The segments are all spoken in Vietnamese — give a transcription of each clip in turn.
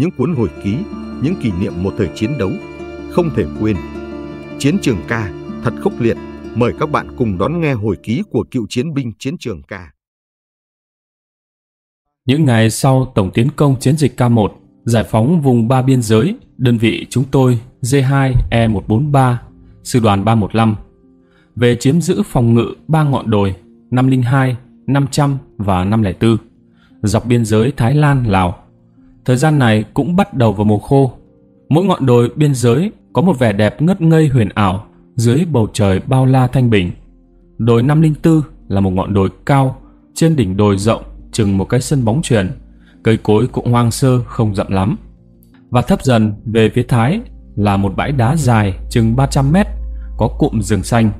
những cuốn hồi ký, những kỷ niệm một thời chiến đấu không thể quên. Chiến trường ca thật khốc liệt, mời các bạn cùng đón nghe hồi ký của cựu chiến binh chiến trường ca. Những ngày sau tổng tiến công chiến dịch K1, giải phóng vùng ba biên giới, đơn vị chúng tôi D2E143, sư đoàn 315 về chiếm giữ phòng ngự ba ngọn đồi 502, 500 và 504 dọc biên giới Thái Lan, Lào. Thời gian này cũng bắt đầu vào mùa khô. Mỗi ngọn đồi biên giới có một vẻ đẹp ngất ngây huyền ảo dưới bầu trời bao la thanh bình. Đồi 504 là một ngọn đồi cao, trên đỉnh đồi rộng chừng một cái sân bóng chuyền, cây cối cũng hoang sơ không rậm lắm. Và thấp dần về phía thái là một bãi đá dài chừng 300 mét, có cụm rừng xanh.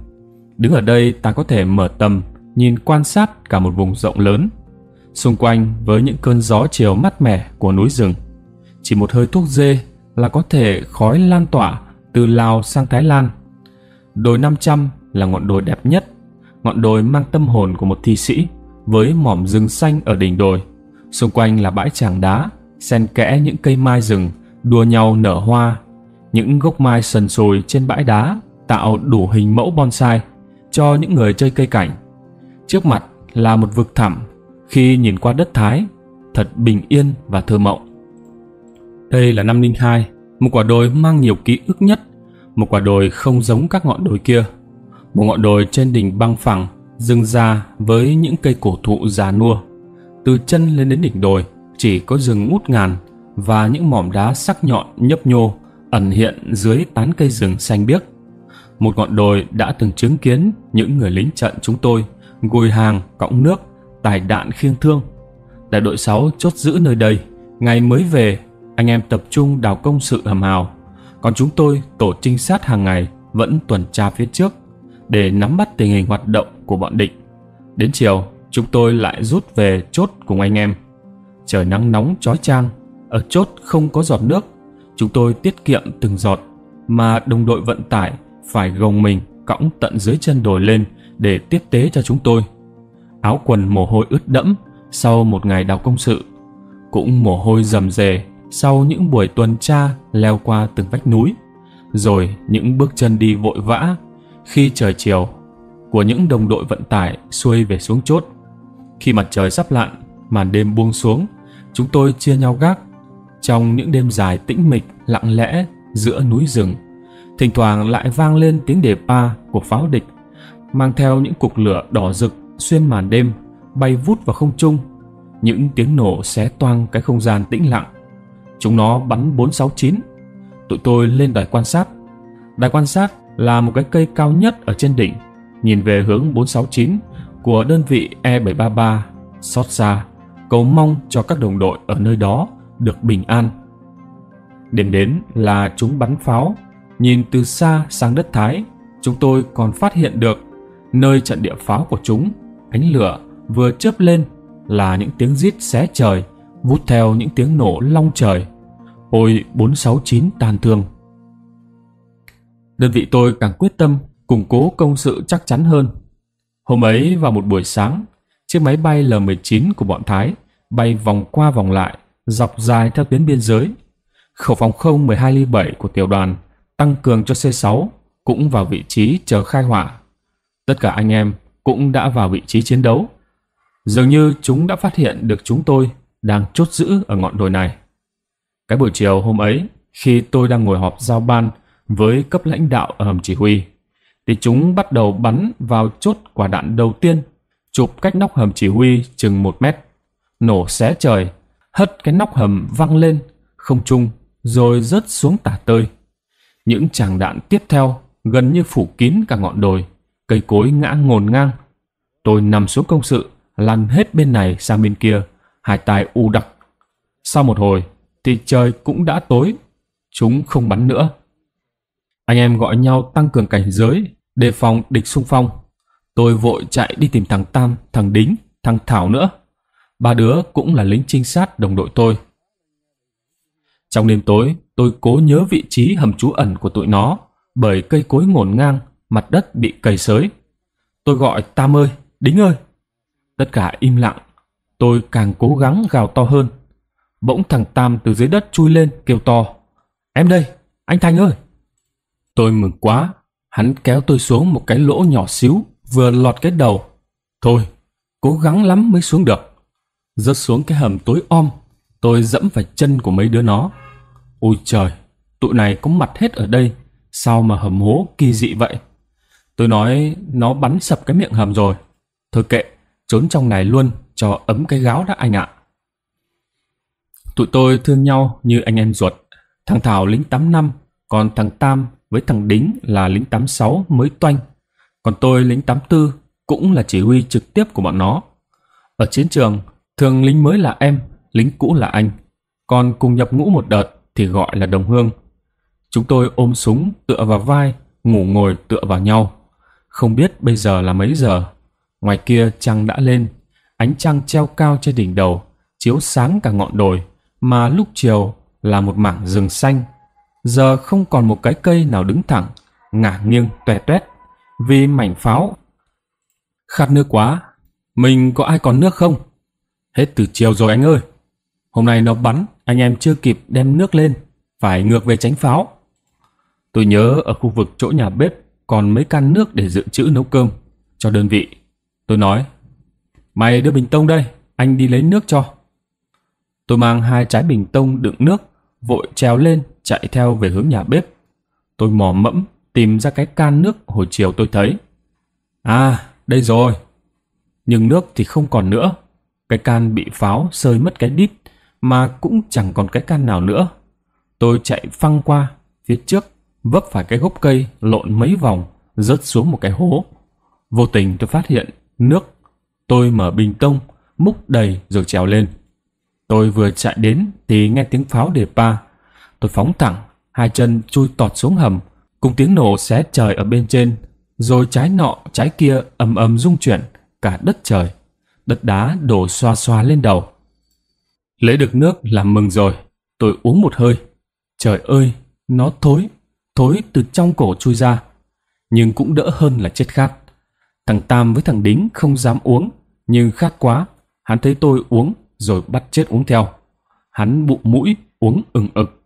Đứng ở đây ta có thể mở tầm, nhìn quan sát cả một vùng rộng lớn. Xung quanh với những cơn gió chiều mát mẻ của núi rừng. Chỉ một hơi thuốc dê là có thể khói lan tỏa từ Lào sang Thái Lan. Đồi 500 là ngọn đồi đẹp nhất, ngọn đồi mang tâm hồn của một thi sĩ với mỏm rừng xanh ở đỉnh đồi. Xung quanh là bãi tràng đá, xen kẽ những cây mai rừng đua nhau nở hoa. Những gốc mai sần sùi trên bãi đá tạo đủ hình mẫu bonsai cho những người chơi cây cảnh. Trước mặt là một vực thẳm, khi nhìn qua đất Thái, thật bình yên và thơ mộng. Đây là năm 502, một quả đồi mang nhiều ký ức nhất, một quả đồi không giống các ngọn đồi kia. Một ngọn đồi trên đỉnh băng phẳng, rừng già với những cây cổ thụ già nua. Từ chân lên đến đỉnh đồi chỉ có rừng ngút ngàn và những mỏm đá sắc nhọn nhấp nhô ẩn hiện dưới tán cây rừng xanh biếc. Một ngọn đồi đã từng chứng kiến những người lính trận chúng tôi gùi hàng, cõng nước, tải đạn khiêng thương. Đại đội 6 chốt giữ nơi đây, ngày mới về, anh em tập trung đào công sự hầm hào. Còn chúng tôi, tổ trinh sát hàng ngày, vẫn tuần tra phía trước để nắm bắt tình hình hoạt động của bọn địch. Đến chiều, chúng tôi lại rút về chốt cùng anh em. Trời nắng nóng chói chang, ở chốt không có giọt nước. Chúng tôi tiết kiệm từng giọt, mà đồng đội vận tải phải gồng mình cõng tận dưới chân đồi lên để tiếp tế cho chúng tôi. Áo quần mồ hôi ướt đẫm sau một ngày đào công sự, cũng mồ hôi rầm rề sau những buổi tuần tra leo qua từng vách núi, rồi những bước chân đi vội vã khi trời chiều của những đồng đội vận tải xuôi về xuống chốt. Khi mặt trời sắp lặn, màn đêm buông xuống, chúng tôi chia nhau gác trong những đêm dài tĩnh mịch lặng lẽ giữa núi rừng. Thỉnh thoảng lại vang lên tiếng đề pa của pháo địch, mang theo những cục lửa đỏ rực xuyên màn đêm bay vút vào không trung. Những tiếng nổ xé toang cái không gian tĩnh lặng. Chúng nó bắn 469. Tụi tôi lên đài quan sát. Đài quan sát là một cái cây cao nhất ở trên đỉnh, nhìn về hướng 469 của đơn vị E733 xót xa, cầu mong cho các đồng đội ở nơi đó được bình an. Điểm đến là chúng bắn pháo, nhìn từ xa sang đất Thái, chúng tôi còn phát hiện được nơi trận địa pháo của chúng, ánh lửa vừa chớp lên là những tiếng rít xé trời, vút theo những tiếng nổ long trời. Ôi 469 tàn thương. Đơn vị tôi càng quyết tâm củng cố công sự chắc chắn hơn. Hôm ấy vào một buổi sáng, chiếc máy bay L-19 của bọn Thái bay vòng qua vòng lại, dọc dài theo tuyến biên giới. Khẩu phòng không 12 ly 7 của tiểu đoàn tăng cường cho C6 cũng vào vị trí chờ khai hỏa. Tất cả anh em cũng đã vào vị trí chiến đấu. Dường như chúng đã phát hiện được chúng tôi đang chốt giữ ở ngọn đồi này. Cái buổi chiều hôm ấy, khi tôi đang ngồi họp giao ban với cấp lãnh đạo ở hầm chỉ huy, thì chúng bắt đầu bắn vào chốt quả đạn đầu tiên, chụp cách nóc hầm chỉ huy chừng một mét, nổ xé trời, hất cái nóc hầm văng lên, không trung, rồi rớt xuống tả tơi. Những tràng đạn tiếp theo gần như phủ kín cả ngọn đồi, cây cối ngã ngổn ngang. Tôi nằm xuống công sự, lăn hết bên này sang bên kia, hai tai u đặc. Sau một hồi, thì trời cũng đã tối, chúng không bắn nữa. Anh em gọi nhau tăng cường cảnh giới, đề phòng địch xung phong. Tôi vội chạy đi tìm thằng Tam, thằng Đính, thằng Thảo nữa. Ba đứa cũng là lính trinh sát đồng đội tôi. Trong đêm tối, tôi cố nhớ vị trí hầm trú ẩn của tụi nó bởi cây cối ngổn ngang, mặt đất bị cầy sới. Tôi gọi Tam ơi, Đính ơi. Tất cả im lặng, tôi càng cố gắng gào to hơn. Bỗng thằng Tam từ dưới đất chui lên kêu to. Em đây, anh Thành ơi! Tôi mừng quá, hắn kéo tôi xuống một cái lỗ nhỏ xíu, vừa lọt cái đầu. Thôi, cố gắng lắm mới xuống được. Rớt xuống cái hầm tối om, tôi dẫm phải chân của mấy đứa nó. Ôi trời, tụi này có mặt hết ở đây, sao mà hầm hố kỳ dị vậy? Tôi nói nó bắn sập cái miệng hầm rồi. Thôi kệ, trốn trong này luôn cho ấm cái gáo đã anh ạ. Tụi tôi thương nhau như anh em ruột. Thằng Thảo lính 8 năm, còn thằng Tam với thằng Đính là lính 86 mới toanh. Còn tôi lính 84 cũng là chỉ huy trực tiếp của bọn nó. Ở chiến trường, thường lính mới là em, lính cũ là anh. Còn cùng nhập ngũ một đợt thì gọi là đồng hương. Chúng tôi ôm súng tựa vào vai, ngủ ngồi tựa vào nhau. Không biết bây giờ là mấy giờ. Ngoài kia trăng đã lên, ánh trăng treo cao trên đỉnh đầu, chiếu sáng cả ngọn đồi, mà lúc chiều là một mảng rừng xanh. Giờ không còn một cái cây nào đứng thẳng, ngả nghiêng toe toét vì mảnh pháo. Khát nước quá, mình có ai còn nước không? Hết từ chiều rồi anh ơi. Hôm nay nó bắn, anh em chưa kịp đem nước lên, phải ngược về tránh pháo. Tôi nhớ ở khu vực chỗ nhà bếp còn mấy can nước để dự trữ nấu cơm cho đơn vị. Tôi nói, mày đưa bình tông đây, anh đi lấy nước cho. Tôi mang hai trái bình tông đựng nước, vội trèo lên chạy theo về hướng nhà bếp. Tôi mò mẫm tìm ra cái can nước hồi chiều tôi thấy. À, đây rồi. Nhưng nước thì không còn nữa. Cái can bị pháo sơi mất cái đít, mà cũng chẳng còn cái can nào nữa. Tôi chạy phăng qua, phía trước, vấp phải cái gốc cây lộn mấy vòng, rớt xuống một cái hố. Vô tình tôi phát hiện nước. Tôi mở bình tông, múc đầy rồi trèo lên. Tôi vừa chạy đến thì nghe tiếng pháo đề pa. Tôi phóng thẳng, hai chân chui tọt xuống hầm, cùng tiếng nổ xé trời ở bên trên, rồi trái nọ trái kia ầm ầm rung chuyển cả đất trời. Đất đá đổ xoa xoa lên đầu. Lấy được nước làm mừng rồi, tôi uống một hơi. Trời ơi, nó thối, thối từ trong cổ chui ra. Nhưng cũng đỡ hơn là chết khát. Thằng Tam với thằng Đính không dám uống, nhưng khát quá, hắn thấy tôi uống rồi bắt chết uống theo. Hắn bụng mũi uống ừng ực.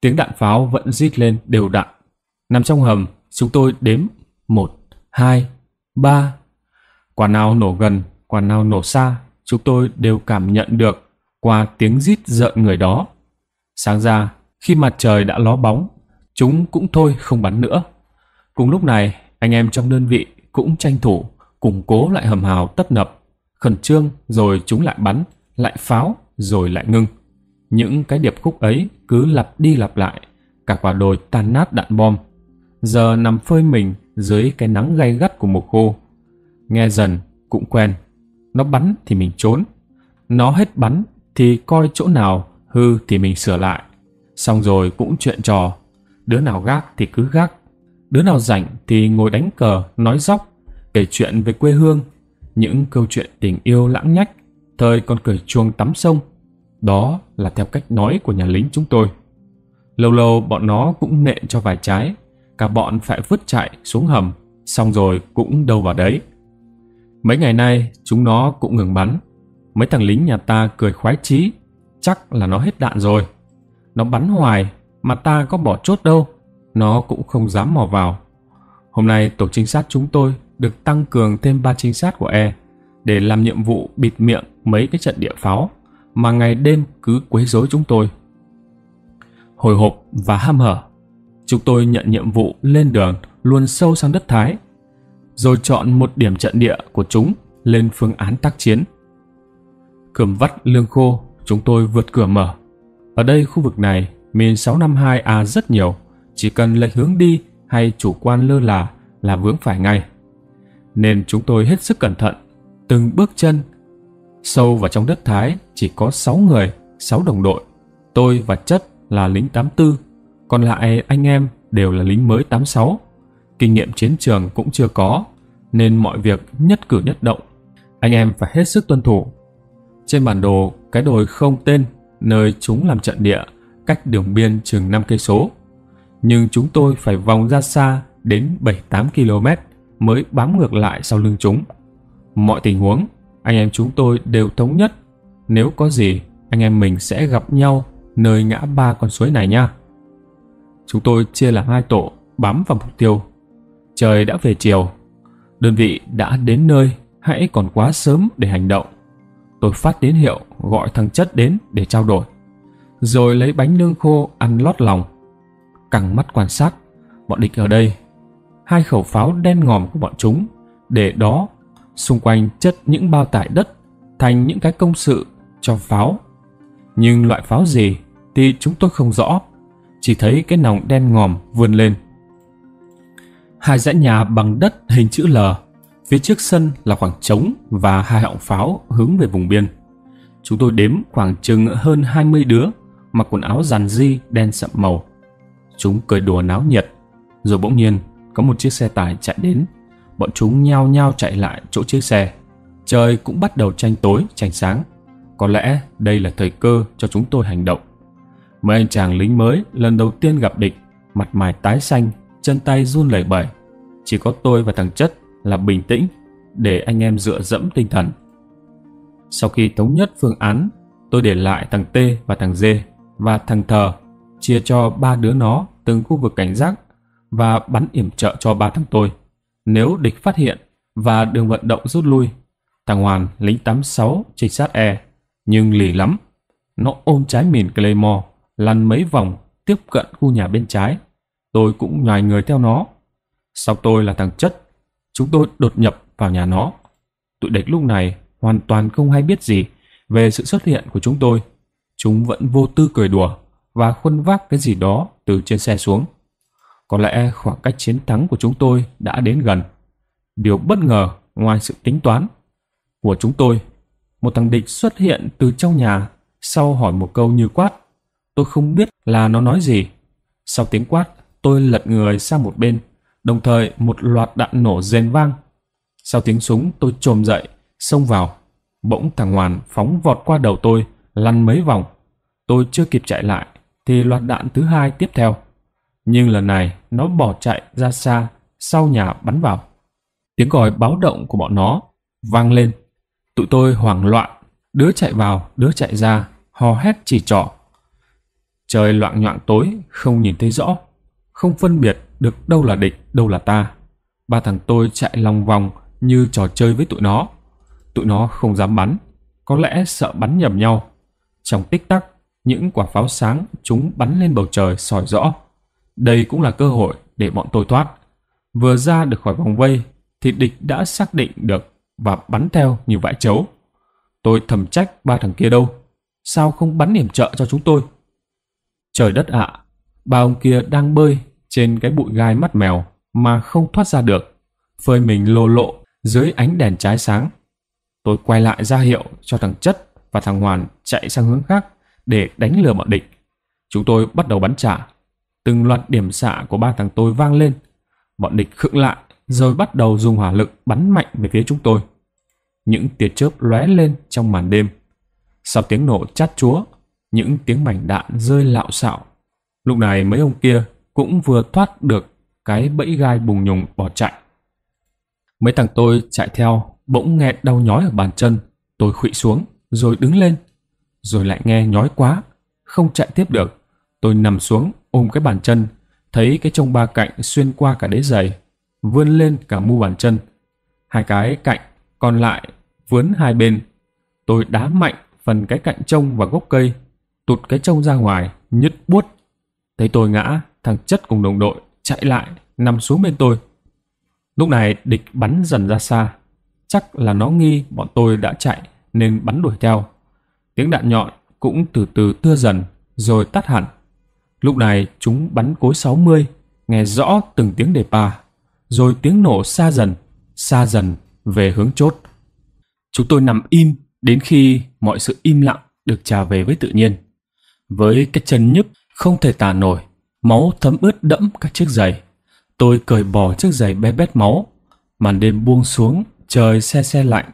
Tiếng đạn pháo vẫn rít lên đều đặn. Nằm trong hầm, chúng tôi đếm một, hai, ba. Quả nào nổ gần, quả nào nổ xa, chúng tôi đều cảm nhận được qua tiếng rít rợn người đó. Sáng ra, khi mặt trời đã ló bóng, chúng cũng thôi không bắn nữa. Cùng lúc này, anh em trong đơn vị cũng tranh thủ củng cố lại hầm hào tấp nập, khẩn trương rồi chúng lại bắn lại pháo, rồi lại ngưng. Những cái điệp khúc ấy cứ lặp đi lặp lại, cả quả đồi tan nát đạn bom. Giờ nằm phơi mình dưới cái nắng gay gắt của mùa khô. Nghe dần cũng quen. Nó bắn thì mình trốn. Nó hết bắn thì coi chỗ nào hư thì mình sửa lại. Xong rồi cũng chuyện trò. Đứa nào gác thì cứ gác. Đứa nào rảnh thì ngồi đánh cờ, nói dóc, kể chuyện về quê hương. Những câu chuyện tình yêu lãng nhách thời còn cởi chuông tắm sông. Đó là theo cách nói của nhà lính chúng tôi. Lâu lâu bọn nó cũng nện cho vài trái, cả bọn phải vứt chạy xuống hầm, xong rồi cũng đâu vào đấy. Mấy ngày nay chúng nó cũng ngừng bắn. Mấy thằng lính nhà ta cười khoái chí, chắc là nó hết đạn rồi. Nó bắn hoài, mà ta có bỏ chốt đâu, nó cũng không dám mò vào. Hôm nay tổ trinh sát chúng tôi được tăng cường thêm ba trinh sát của E để làm nhiệm vụ bịt miệng mấy cái trận địa pháo mà ngày đêm cứ quấy rối chúng tôi. Hồi hộp và ham hở, chúng tôi nhận nhiệm vụ lên đường luồn sâu sang đất Thái, rồi chọn một điểm trận địa của chúng lên phương án tác chiến. Cườm vắt lương khô, chúng tôi vượt cửa mở. Ở đây khu vực này, min 652A rất nhiều, chỉ cần lệch hướng đi hay chủ quan lơ là là vướng phải ngay. Nên chúng tôi hết sức cẩn thận từng bước chân. Sâu vào trong đất Thái chỉ có 6 người, 6 đồng đội. Tôi và Chất là lính 84, còn lại anh em đều là lính mới 86. Kinh nghiệm chiến trường cũng chưa có, nên mọi việc nhất cử nhất động. Anh em phải hết sức tuân thủ. Trên bản đồ, cái đồi không tên, nơi chúng làm trận địa, cách đường biên chừng 5 cây số. Nhưng chúng tôi phải vòng ra xa đến 7-8 km mới bám ngược lại sau lưng chúng. Mọi tình huống, anh em chúng tôi đều thống nhất. Nếu có gì anh em mình sẽ gặp nhau nơi ngã ba con suối này nha. Chúng tôi chia làm hai tổ bám vào mục tiêu. Trời đã về chiều. Đơn vị đã đến nơi hãy còn quá sớm để hành động. Tôi phát tín hiệu gọi thằng chất đến để trao đổi. Rồi lấy bánh nương khô ăn lót lòng. Căng mắt quan sát, bọn địch ở đây. Hai khẩu pháo đen ngòm của bọn chúng để đó xung quanh chất những bao tải đất thành những cái công sự cho pháo. Nhưng loại pháo gì thì chúng tôi không rõ, chỉ thấy cái nòng đen ngòm vươn lên. Hai dãy nhà bằng đất hình chữ L, phía trước sân là khoảng trống và hai họng pháo hướng về vùng biên. Chúng tôi đếm khoảng chừng hơn 20 đứa, mặc quần áo giàn di đen sậm màu. Chúng cười đùa náo nhiệt, rồi bỗng nhiên có một chiếc xe tải chạy đến. Bọn chúng nhao nhao chạy lại chỗ chiếc xe. Trời cũng bắt đầu tranh tối, tranh sáng. Có lẽ đây là thời cơ cho chúng tôi hành động. Mấy anh chàng lính mới lần đầu tiên gặp địch, mặt mày tái xanh, chân tay run lẩy bẩy. Chỉ có tôi và thằng Chất là bình tĩnh để anh em dựa dẫm tinh thần. Sau khi thống nhất phương án, tôi để lại thằng T và thằng D và thằng Thờ, chia cho ba đứa nó từng khu vực cảnh giác và bắn yểm trợ cho ba thằng tôi. Nếu địch phát hiện và đường vận động rút lui, thằng Hoàn lính 86 trinh sát E, nhưng lì lắm. Nó ôm trái mìn Claymore, lăn mấy vòng tiếp cận khu nhà bên trái. Tôi cũng nhòi người theo nó. Sau tôi là thằng Chất. Chúng tôi đột nhập vào nhà nó. Tụi địch lúc này hoàn toàn không hay biết gì về sự xuất hiện của chúng tôi. Chúng vẫn vô tư cười đùa và khuân vác cái gì đó từ trên xe xuống. Có lẽ khoảng cách chiến thắng của chúng tôi đã đến gần. Điều bất ngờ ngoài sự tính toán của chúng tôi, một thằng địch xuất hiện từ trong nhà sau hỏi một câu như quát. Tôi không biết là nó nói gì. Sau tiếng quát, tôi lật người sang một bên, đồng thời một loạt đạn nổ rền vang. Sau tiếng súng, tôi trồm dậy, xông vào. Bỗng thằng Hoàn phóng vọt qua đầu tôi, lăn mấy vòng. Tôi chưa kịp chạy lại, thì loạt đạn thứ hai tiếp theo. Nhưng lần này, nó bỏ chạy ra xa, sau nhà bắn vào. Tiếng còi báo động của bọn nó vang lên. Tụi tôi hoảng loạn, đứa chạy vào, đứa chạy ra, hò hét chỉ trỏ. Trời loạn nhọn tối, không nhìn thấy rõ, không phân biệt được đâu là địch, đâu là ta. Ba thằng tôi chạy lòng vòng như trò chơi với tụi nó. Tụi nó không dám bắn, có lẽ sợ bắn nhầm nhau. Trong tích tắc, những quả pháo sáng chúng bắn lên bầu trời sỏi rõ. Đây cũng là cơ hội để bọn tôi thoát. Vừa ra được khỏi vòng vây thì địch đã xác định được và bắn theo như vãi chấu. Tôi thầm trách ba thằng kia đâu. Sao không bắn điểm trợ cho chúng tôi? Trời đất ạ, ba ông kia đang bơi trên cái bụi gai mắt mèo mà không thoát ra được, phơi mình lồ lộ dưới ánh đèn trái sáng. Tôi quay lại ra hiệu cho thằng Chất và thằng Hoàn chạy sang hướng khác để đánh lừa bọn địch. Chúng tôi bắt đầu bắn trả. Từng loạt điểm xạ của ba thằng tôi vang lên. Bọn địch khựng lại rồi bắt đầu dùng hỏa lực bắn mạnh về phía chúng tôi. Những tia chớp lóe lên trong màn đêm. Sau tiếng nổ chát chúa, những tiếng mảnh đạn rơi lạo xạo. Lúc này mấy ông kia cũng vừa thoát được cái bẫy gai bùng nhùng bỏ chạy. Mấy thằng tôi chạy theo, bỗng nghe đau nhói ở bàn chân. Tôi khụy xuống, rồi đứng lên. Rồi lại nghe nhói quá, không chạy tiếp được. Tôi nằm xuống, ôm cái bàn chân, thấy cái trông ba cạnh xuyên qua cả đế giày, vươn lên cả mu bàn chân. Hai cái cạnh còn lại vướn hai bên. Tôi đá mạnh phần cái cạnh trông và gốc cây, tụt cái trông ra ngoài, nhứt buốt. Thấy tôi ngã, thằng chất cùng đồng đội chạy lại, nằm xuống bên tôi. Lúc này địch bắn dần ra xa. Chắc là nó nghi bọn tôi đã chạy nên bắn đuổi theo. Tiếng đạn nhọn cũng từ từ tưa dần rồi tắt hẳn. Lúc này chúng bắn cối 60, nghe rõ từng tiếng đề pa, rồi tiếng nổ xa dần, xa dần về hướng chốt. Chúng tôi nằm im đến khi mọi sự im lặng được trả về với tự nhiên. Với cái chân nhức không thể tả nổi, máu thấm ướt đẫm các chiếc giày. Tôi cởi bỏ chiếc giày bé bét máu. Màn đêm buông xuống, trời xe xe lạnh.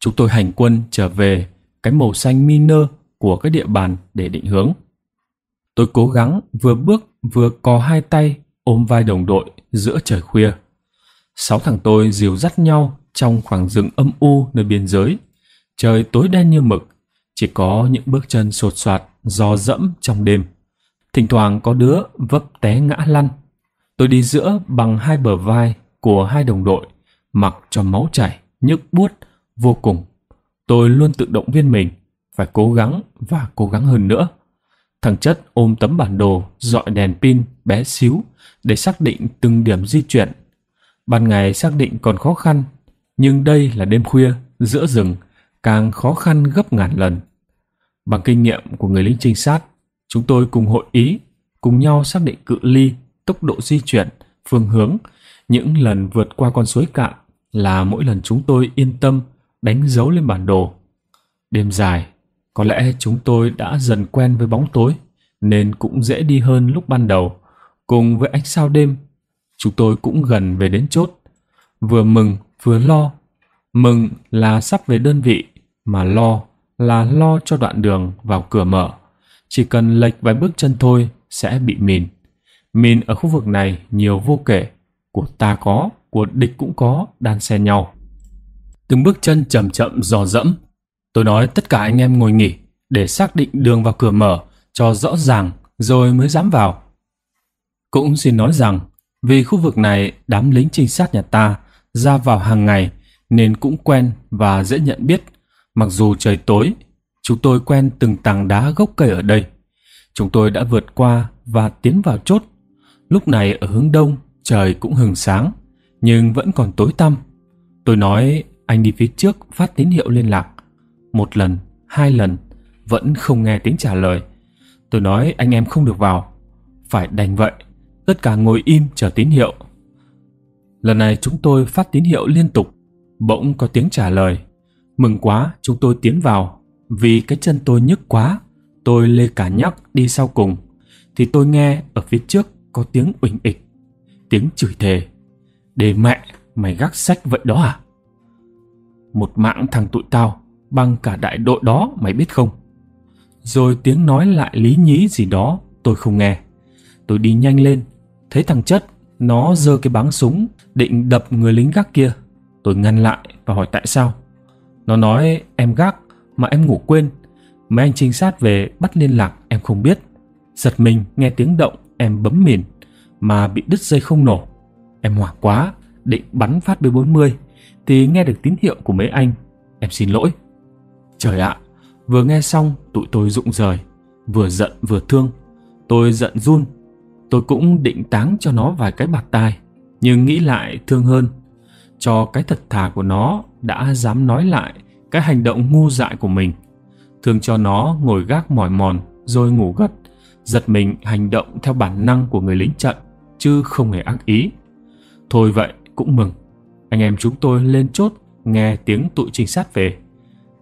Chúng tôi hành quân trở về cái màu xanh minơ của cái địa bàn để định hướng. Tôi cố gắng vừa bước vừa có hai tay ôm vai đồng đội giữa trời khuya. Sáu thằng tôi dìu dắt nhau trong khoảng rừng âm u nơi biên giới. Trời tối đen như mực, Chỉ có những bước chân sột soạt, do dẫm trong đêm. Thỉnh thoảng có đứa vấp té ngã lăn. Tôi đi giữa bằng hai bờ vai của hai đồng đội, mặc cho máu chảy, nhức buốt, vô cùng. Tôi luôn tự động viên mình, phải cố gắng và cố gắng hơn nữa. Thằng Chất ôm tấm bản đồ dọi đèn pin bé xíu để xác định từng điểm di chuyển. Ban ngày xác định còn khó khăn, nhưng đây là đêm khuya, giữa rừng, càng khó khăn gấp ngàn lần. Bằng kinh nghiệm của người lính trinh sát, chúng tôi cùng hội ý, cùng nhau xác định cự ly, tốc độ di chuyển, phương hướng, những lần vượt qua con suối cạn là mỗi lần chúng tôi yên tâm đánh dấu lên bản đồ. Đêm dài, có lẽ chúng tôi đã dần quen với bóng tối, nên cũng dễ đi hơn lúc ban đầu. Cùng với ánh sao đêm, chúng tôi cũng gần về đến chốt. Vừa mừng vừa lo. Mừng là sắp về đơn vị, mà lo là lo cho đoạn đường vào cửa mở. Chỉ cần lệch vài bước chân thôi sẽ bị mìn. Mìn ở khu vực này nhiều vô kể. Của ta có, của địch cũng có, đan xen nhau. Từng bước chân chậm chậm dò dẫm. Tôi nói tất cả anh em ngồi nghỉ để xác định đường vào cửa mở cho rõ ràng rồi mới dám vào. Cũng xin nói rằng vì khu vực này đám lính trinh sát nhà ta ra vào hàng ngày nên cũng quen và dễ nhận biết. Mặc dù trời tối, chúng tôi quen từng tảng đá gốc cây ở đây. Chúng tôi đã vượt qua và tiến vào chốt. Lúc này ở hướng đông trời cũng hừng sáng, nhưng vẫn còn tối tăm. Tôi nói anh đi phía trước phát tín hiệu liên lạc. Một lần, hai lần, vẫn không nghe tiếng trả lời. Tôi nói anh em không được vào. Phải đành vậy. Tất cả ngồi im chờ tín hiệu. Lần này chúng tôi phát tín hiệu liên tục. Bỗng có tiếng trả lời. Mừng quá, chúng tôi tiến vào. Vì cái chân tôi nhức quá, tôi lê cả nhắc đi sau cùng. Thì tôi nghe ở phía trước có tiếng uỳnh ịch. Tiếng chửi thề. Để mẹ, mày gác sách vậy đó à? Một mạng thằng tụi tao, bằng cả đại đội đó mày biết không? Rồi tiếng nói lại lý nhí gì đó tôi không nghe. Tôi đi nhanh lên, thấy thằng chất, nó giơ cái báng súng định đập người lính gác kia. Tôi ngăn lại và hỏi tại sao. Nó nói em gác mà em ngủ quên. Mấy anh trinh sát về bắt liên lạc em không biết. Giật mình nghe tiếng động em bấm mìn mà bị đứt dây không nổ. Em hoảng quá, định bắn phát B40 thì nghe được tín hiệu của mấy anh. Em xin lỗi. Trời ạ, vừa nghe xong tụi tôi rụng rời, vừa giận vừa thương. Tôi giận run. Tôi cũng định táng cho nó vài cái bạt tai, nhưng nghĩ lại thương hơn. Cho cái thật thà của nó đã dám nói lại cái hành động ngu dại của mình. Thương cho nó ngồi gác mỏi mòn rồi ngủ gật, giật mình hành động theo bản năng của người lính trận, chứ không hề ác ý. Thôi vậy, cũng mừng. Anh em chúng tôi lên chốt nghe tiếng tụi trinh sát về.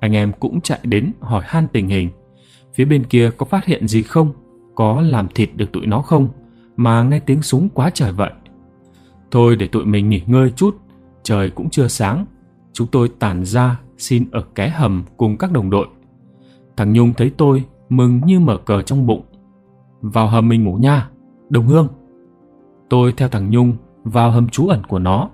Anh em cũng chạy đến hỏi han tình hình. Phía bên kia có phát hiện gì không? Có làm thịt được tụi nó không? Mà nghe tiếng súng quá trời vậy. Thôi để tụi mình nghỉ ngơi chút. Trời cũng chưa sáng. Chúng tôi tản ra xin ở ké hầm cùng các đồng đội. Thằng Nhung thấy tôi mừng như mở cờ trong bụng. Vào hầm mình ngủ nha, đồng hương. Tôi theo thằng Nhung vào hầm trú ẩn của nó.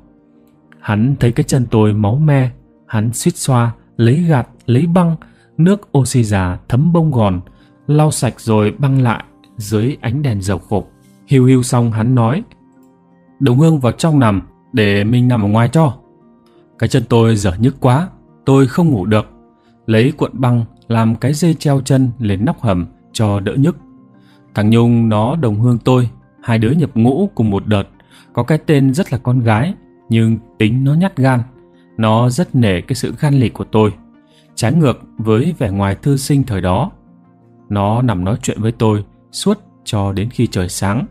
Hắn thấy cái chân tôi máu me, hắn suýt xoa, lấy gạt, lấy băng, nước oxy già thấm bông gòn, lau sạch rồi băng lại dưới ánh đèn dầu khộp. Hiu hiu xong hắn nói, Đồng hương vào trong nằm, để mình nằm ở ngoài cho. Cái chân tôi dở nhức quá, tôi không ngủ được. Lấy cuộn băng làm cái dây treo chân lên nóc hầm cho đỡ nhức. Thằng Nhung nó đồng hương tôi, hai đứa nhập ngũ cùng một đợt, có cái tên rất là con gái, nhưng tính nó nhát gan. Nó rất nể cái sự gan lì của tôi, trái ngược với vẻ ngoài thư sinh thời đó. Nó nằm nói chuyện với tôi suốt cho đến khi trời sáng.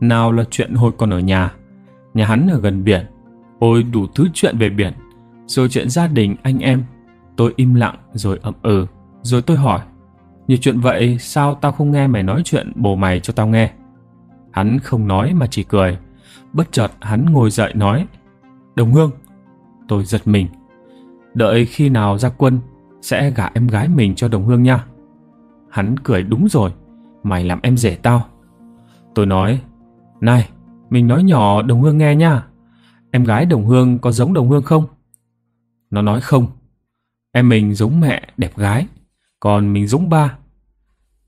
Nào là chuyện hồi còn ở nhà. Nhà hắn ở gần biển. Ôi đủ thứ chuyện về biển. Rồi chuyện gia đình anh em. Tôi im lặng rồi ậm ừ. Rồi tôi hỏi. Nhiều chuyện vậy sao tao không nghe mày nói chuyện bồ mày cho tao nghe? Hắn không nói mà chỉ cười. Bất chợt hắn ngồi dậy nói. Đồng Hương. Tôi giật mình. Đợi khi nào ra quân sẽ gả em gái mình cho Đồng Hương nha. Hắn cười đúng rồi. Mày làm em rể tao. Tôi nói. Này, mình nói nhỏ Đồng Hương nghe nha. Em gái Đồng Hương có giống Đồng Hương không? Nó nói không. Em mình giống mẹ đẹp gái. còn mình giống ba.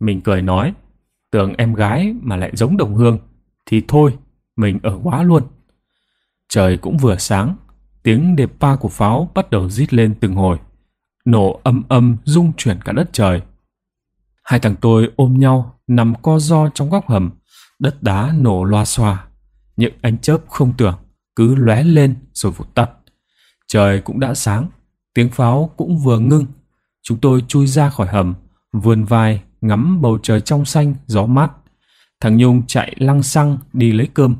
Mình cười nói, tưởng em gái mà lại giống đồng hương, thì thôi, mình ở quá luôn. Trời cũng vừa sáng, tiếng đệp pa của pháo bắt đầu rít lên từng hồi. Nổ âm âm rung chuyển cả đất trời. Hai thằng tôi ôm nhau, nằm co ro trong góc hầm, đất đá nổ loa xoa. Những ánh chớp không tưởng, cứ lóe lên rồi vụt tắt. Trời cũng đã sáng, tiếng pháo cũng vừa ngưng. Chúng tôi chui ra khỏi hầm, vươn vai, ngắm bầu trời trong xanh, gió mát. Thằng Nhung chạy lăng xăng đi lấy cơm.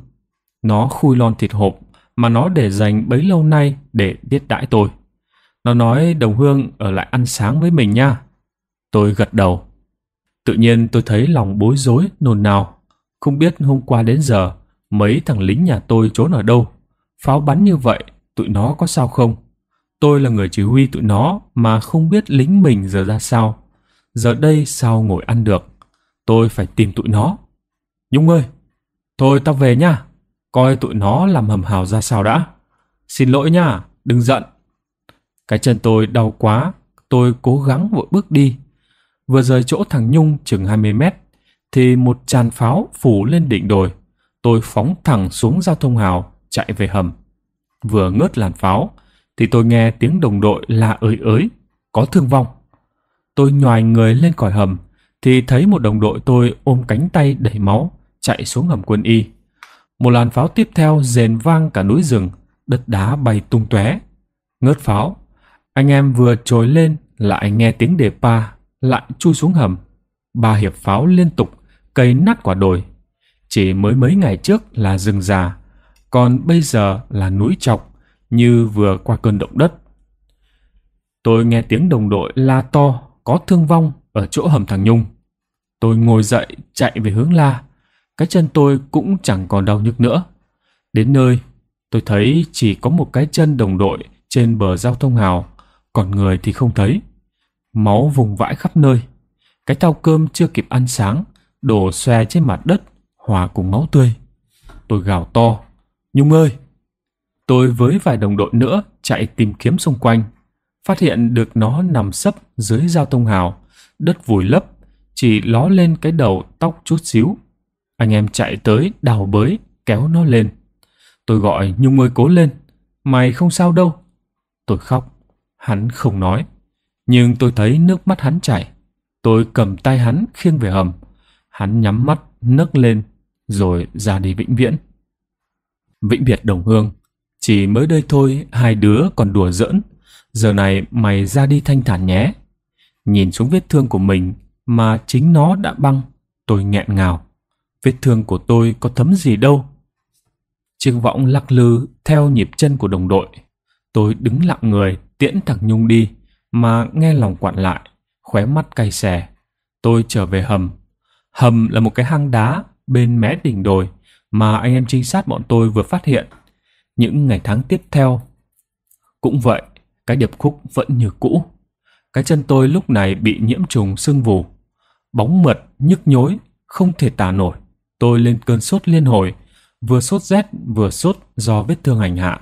Nó khui lon thịt hộp mà nó để dành bấy lâu nay để tiết đãi tôi. Nó nói đồng hương ở lại ăn sáng với mình nha. Tôi gật đầu. Tự nhiên tôi thấy lòng bối rối, nôn nao. Không biết hôm qua đến giờ, mấy thằng lính nhà tôi trốn ở đâu. Pháo bắn như vậy, tụi nó có sao không? Tôi là người chỉ huy tụi nó mà không biết lính mình giờ ra sao. Giờ đây sao ngồi ăn được? Tôi phải tìm tụi nó. Nhung ơi, thôi tao về nha. Coi tụi nó làm hầm hào ra sao đã. Xin lỗi nha, đừng giận. Cái chân tôi đau quá, tôi cố gắng vội bước đi. Vừa rời chỗ thằng Nhung chừng 20 mét, thì một tràn pháo phủ lên đỉnh đồi. Tôi phóng thẳng xuống giao thông hào, chạy về hầm. Vừa ngớt làn pháo, thì tôi nghe tiếng đồng đội la ới ới, có thương vong. Tôi nhòi người lên khỏi hầm, thì thấy một đồng đội tôi ôm cánh tay đầy máu, chạy xuống hầm quân y. Một làn pháo tiếp theo rền vang cả núi rừng, đất đá bay tung tóe. Ngớt pháo, anh em vừa trồi lên lại nghe tiếng đề pa, lại chui xuống hầm. Ba hiệp pháo liên tục, cây nát quả đồi. Chỉ mới mấy ngày trước là rừng già, còn bây giờ là núi trọc, như vừa qua cơn động đất. Tôi nghe tiếng đồng đội la to, có thương vong ở chỗ hầm thằng Nhung. Tôi ngồi dậy chạy về hướng la, cái chân tôi cũng chẳng còn đau nhức nữa. Đến nơi, tôi thấy chỉ có một cái chân đồng đội trên bờ giao thông hào, còn người thì không thấy. Máu vùng vãi khắp nơi. Cái thau cơm chưa kịp ăn sáng, đổ xòe trên mặt đất, hòa cùng máu tươi. Tôi gào to, Nhung ơi! Tôi với vài đồng đội nữa chạy tìm kiếm xung quanh, phát hiện được nó nằm sấp dưới giao thông hào, đất vùi lấp, chỉ ló lên cái đầu tóc chút xíu. Anh em chạy tới đào bới, kéo nó lên. Tôi gọi Nhung ơi cố lên, mày không sao đâu. Tôi khóc, hắn không nói. Nhưng tôi thấy nước mắt hắn chảy. Tôi cầm tay hắn khiêng về hầm. Hắn nhắm mắt, nấc lên, rồi ra đi vĩnh viễn. Vĩnh biệt đồng hương, chỉ mới đây thôi hai đứa còn đùa giỡn. Giờ này mày ra đi thanh thản nhé. Nhìn xuống vết thương của mình mà chính nó đã băng, tôi nghẹn ngào. Vết thương của tôi có thấm gì đâu. Chiếc võng lắc lư theo nhịp chân của đồng đội. Tôi đứng lặng người tiễn thằng Nhung đi mà nghe lòng quặn lại, khóe mắt cay xè. Tôi trở về hầm. Hầm là một cái hang đá bên mé đỉnh đồi mà anh em trinh sát bọn tôi vừa phát hiện. Những ngày tháng tiếp theo cũng vậy, cái điệp khúc vẫn như cũ. Cái chân tôi lúc này bị nhiễm trùng sưng vù, bóng mật nhức nhối, không thể tả nổi. Tôi lên cơn sốt liên hồi, vừa sốt rét vừa sốt do vết thương hành hạ.